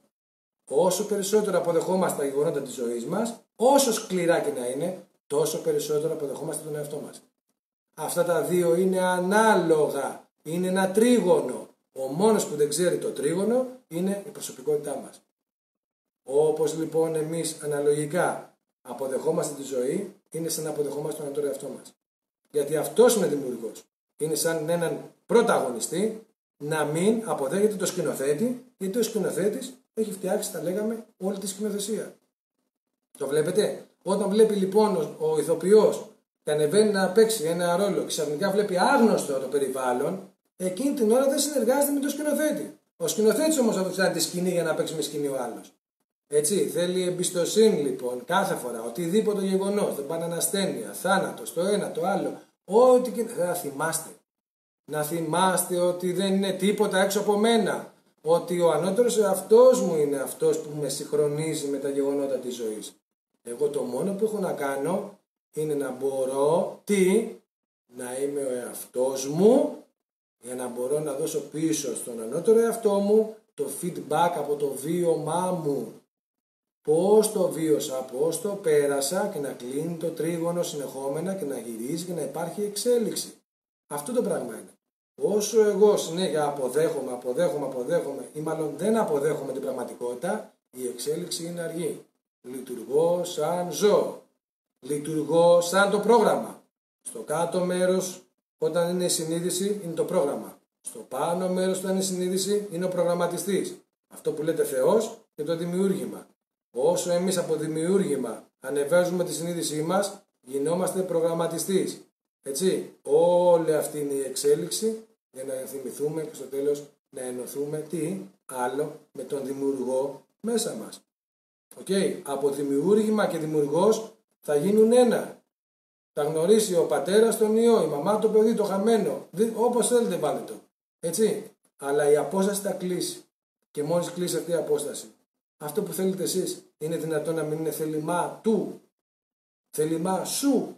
Όσο περισσότερο αποδεχόμαστε τα γεγονότα της ζωής μας, όσο σκληρά και να είναι, τόσο περισσότερο αποδεχόμαστε τον εαυτό μας. Αυτά τα δύο είναι ανάλογα είναι ένα τρίγωνο. Ο μόνος που δεν ξέρει το τρίγωνο είναι η προσωπικότητά μας. Όπως λοιπόν εμείς αναλογικά αποδεχόμαστε τη ζωή, είναι σαν να αποδεχόμαστε τον εαυτό μας. Γιατί αυτός είναι δημιουργός. Είναι σαν έναν πρωταγωνιστή να μην αποδέχεται το σκηνοθέτη, γιατί ο σκηνοθέτης έχει φτιάξει, τα λέγαμε, όλη τη σκηνοθεσία. Το βλέπετε; Όταν βλέπει λοιπόν ο, ο ηθοποιός και ανεβαίνει να παίξει ένα ρόλο και ξαφνικά βλέπει άγνωστο το περιβάλλον, εκείνη την ώρα δεν συνεργάζεται με τον σκηνοθέτη. Ο σκηνοθέτης όμως θα φτιάξει τη σκηνή για να παίξει με σκηνή ο άλλος. Έτσι, θέλει εμπιστοσύνη λοιπόν κάθε φορά. Οτιδήποτε γεγονός, δεν πάνε ανασθένεια, θάνατος, το ένα, το άλλο. Ό,τι και να θυμάστε. Να θυμάστε ότι δεν είναι τίποτα έξω από μένα. Ότι ο ανώτερος εαυτός μου είναι αυτός που με συγχρονίζει με τα γεγονότα της ζωής. Εγώ το μόνο που έχω να κάνω είναι να μπορώ τι, να είμαι ο εαυτός μου για να μπορώ να δώσω πίσω στον ανώτερο εαυτό μου το feedback από το βίωμά μου. Πώς το βίωσα, πώς το πέρασα και να κλείνει το τρίγωνο συνεχόμενα και να γυρίζει και να υπάρχει εξέλιξη. Αυτό το πράγμα είναι. Όσο εγώ συνέχεια αποδέχομαι, αποδέχομαι, αποδέχομαι ή μάλλον δεν αποδέχομαι την πραγματικότητα, η εξέλιξη είναι αργή. Λειτουργώ σαν ζώο. Λειτουργώ σαν το πρόγραμμα. Στο κάτω μέρος όταν είναι η συνείδηση είναι το πρόγραμμα. Στο πάνω μέρος όταν είναι η συνείδηση είναι ο προγραμματιστής. Αυτό που λέτε Θεός και το δημιούργημα. Όσο εμείς από δημιούργημα ανεβάζουμε τη συνείδησή μας, γινόμαστε προγραμματιστής. Έτσι, όλη αυτή είναι η εξέλιξη για να θυμηθούμε και στο τέλος να ενωθούμε τι άλλο με τον δημιουργό μέσα μας. Οκ, από δημιούργημα και δημιουργός θα γίνουν ένα. Θα γνωρίσει ο πατέρας τον υιό, η μαμά το παιδί, το χαμένο. Όπως θέλετε βάλτε το. Έτσι. Αλλά η απόσταση θα κλείσει. Και μόλις κλείσει αυτή η απόσταση. Αυτό που θέλετε εσείς είναι δυνατόν να μην είναι θέλημά του. Θέλημά σου.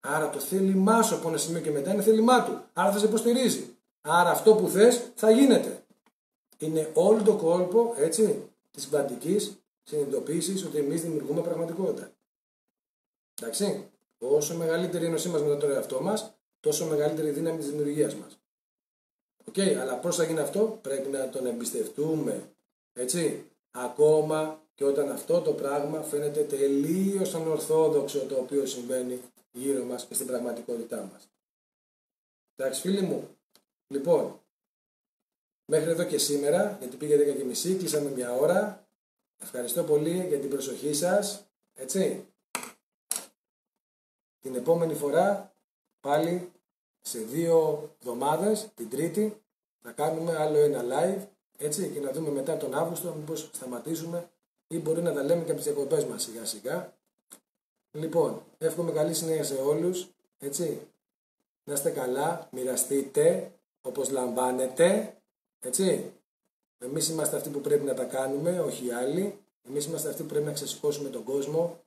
Άρα το θέλημά σου από ένα σημείο και μετά είναι θέλημά του. Άρα θα σε υποστηρίζει. Άρα αυτό που θες θα γίνεται. Είναι όλο το κόλπο, έτσι, της κβαντικής συνειδητοποίησης ότι εμείς δημιουργούμε πραγματικότητα. Εντάξει. Όσο μεγαλύτερη η ένωσή μας με τον εαυτό μας, τόσο μεγαλύτερη η δύναμη της δημιουργίας μας. OK, okay, αλλά πώς θα γίνει αυτό, πρέπει να τον εμπιστευτούμε. Έτσι, ακόμα και όταν αυτό το πράγμα φαίνεται τελείως ανορθόδοξο το οποίο συμβαίνει γύρω μας και στην πραγματικότητά μας. Εντάξει φίλοι μου, λοιπόν, μέχρι εδώ και σήμερα, γιατί πήγε 10 και μισή, κλείσαμε μια ώρα. Ευχαριστώ πολύ για την προσοχή σας, έτσι. Την επόμενη φορά, πάλι σε δύο εβδομάδες, την Τρίτη, θα κάνουμε άλλο ένα live, έτσι, και να δούμε μετά τον Αύγουστο μήπως σταματήσουμε ή μπορεί να τα λέμε και από τις διακοπές μας σιγά σιγά. Λοιπόν, εύχομαι καλή συνέχεια σε όλους, έτσι. Να είστε καλά, μοιραστείτε όπως λαμβάνετε, έτσι. Εμείς είμαστε αυτοί που πρέπει να τα κάνουμε, όχι οι άλλοι. Εμείς είμαστε αυτοί που πρέπει να ξεσηκώσουμε τον κόσμο.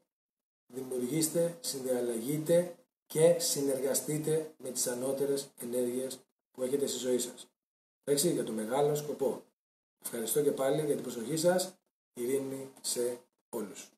Δημιουργήστε, συνδιαλλαγείτε και συνεργαστείτε με τις ανώτερες ενέργειες που έχετε στη ζωή σας. Έτσι, για το μεγάλο σκοπό. Ευχαριστώ και πάλι για την προσοχή σας. Ειρήνη σε όλους.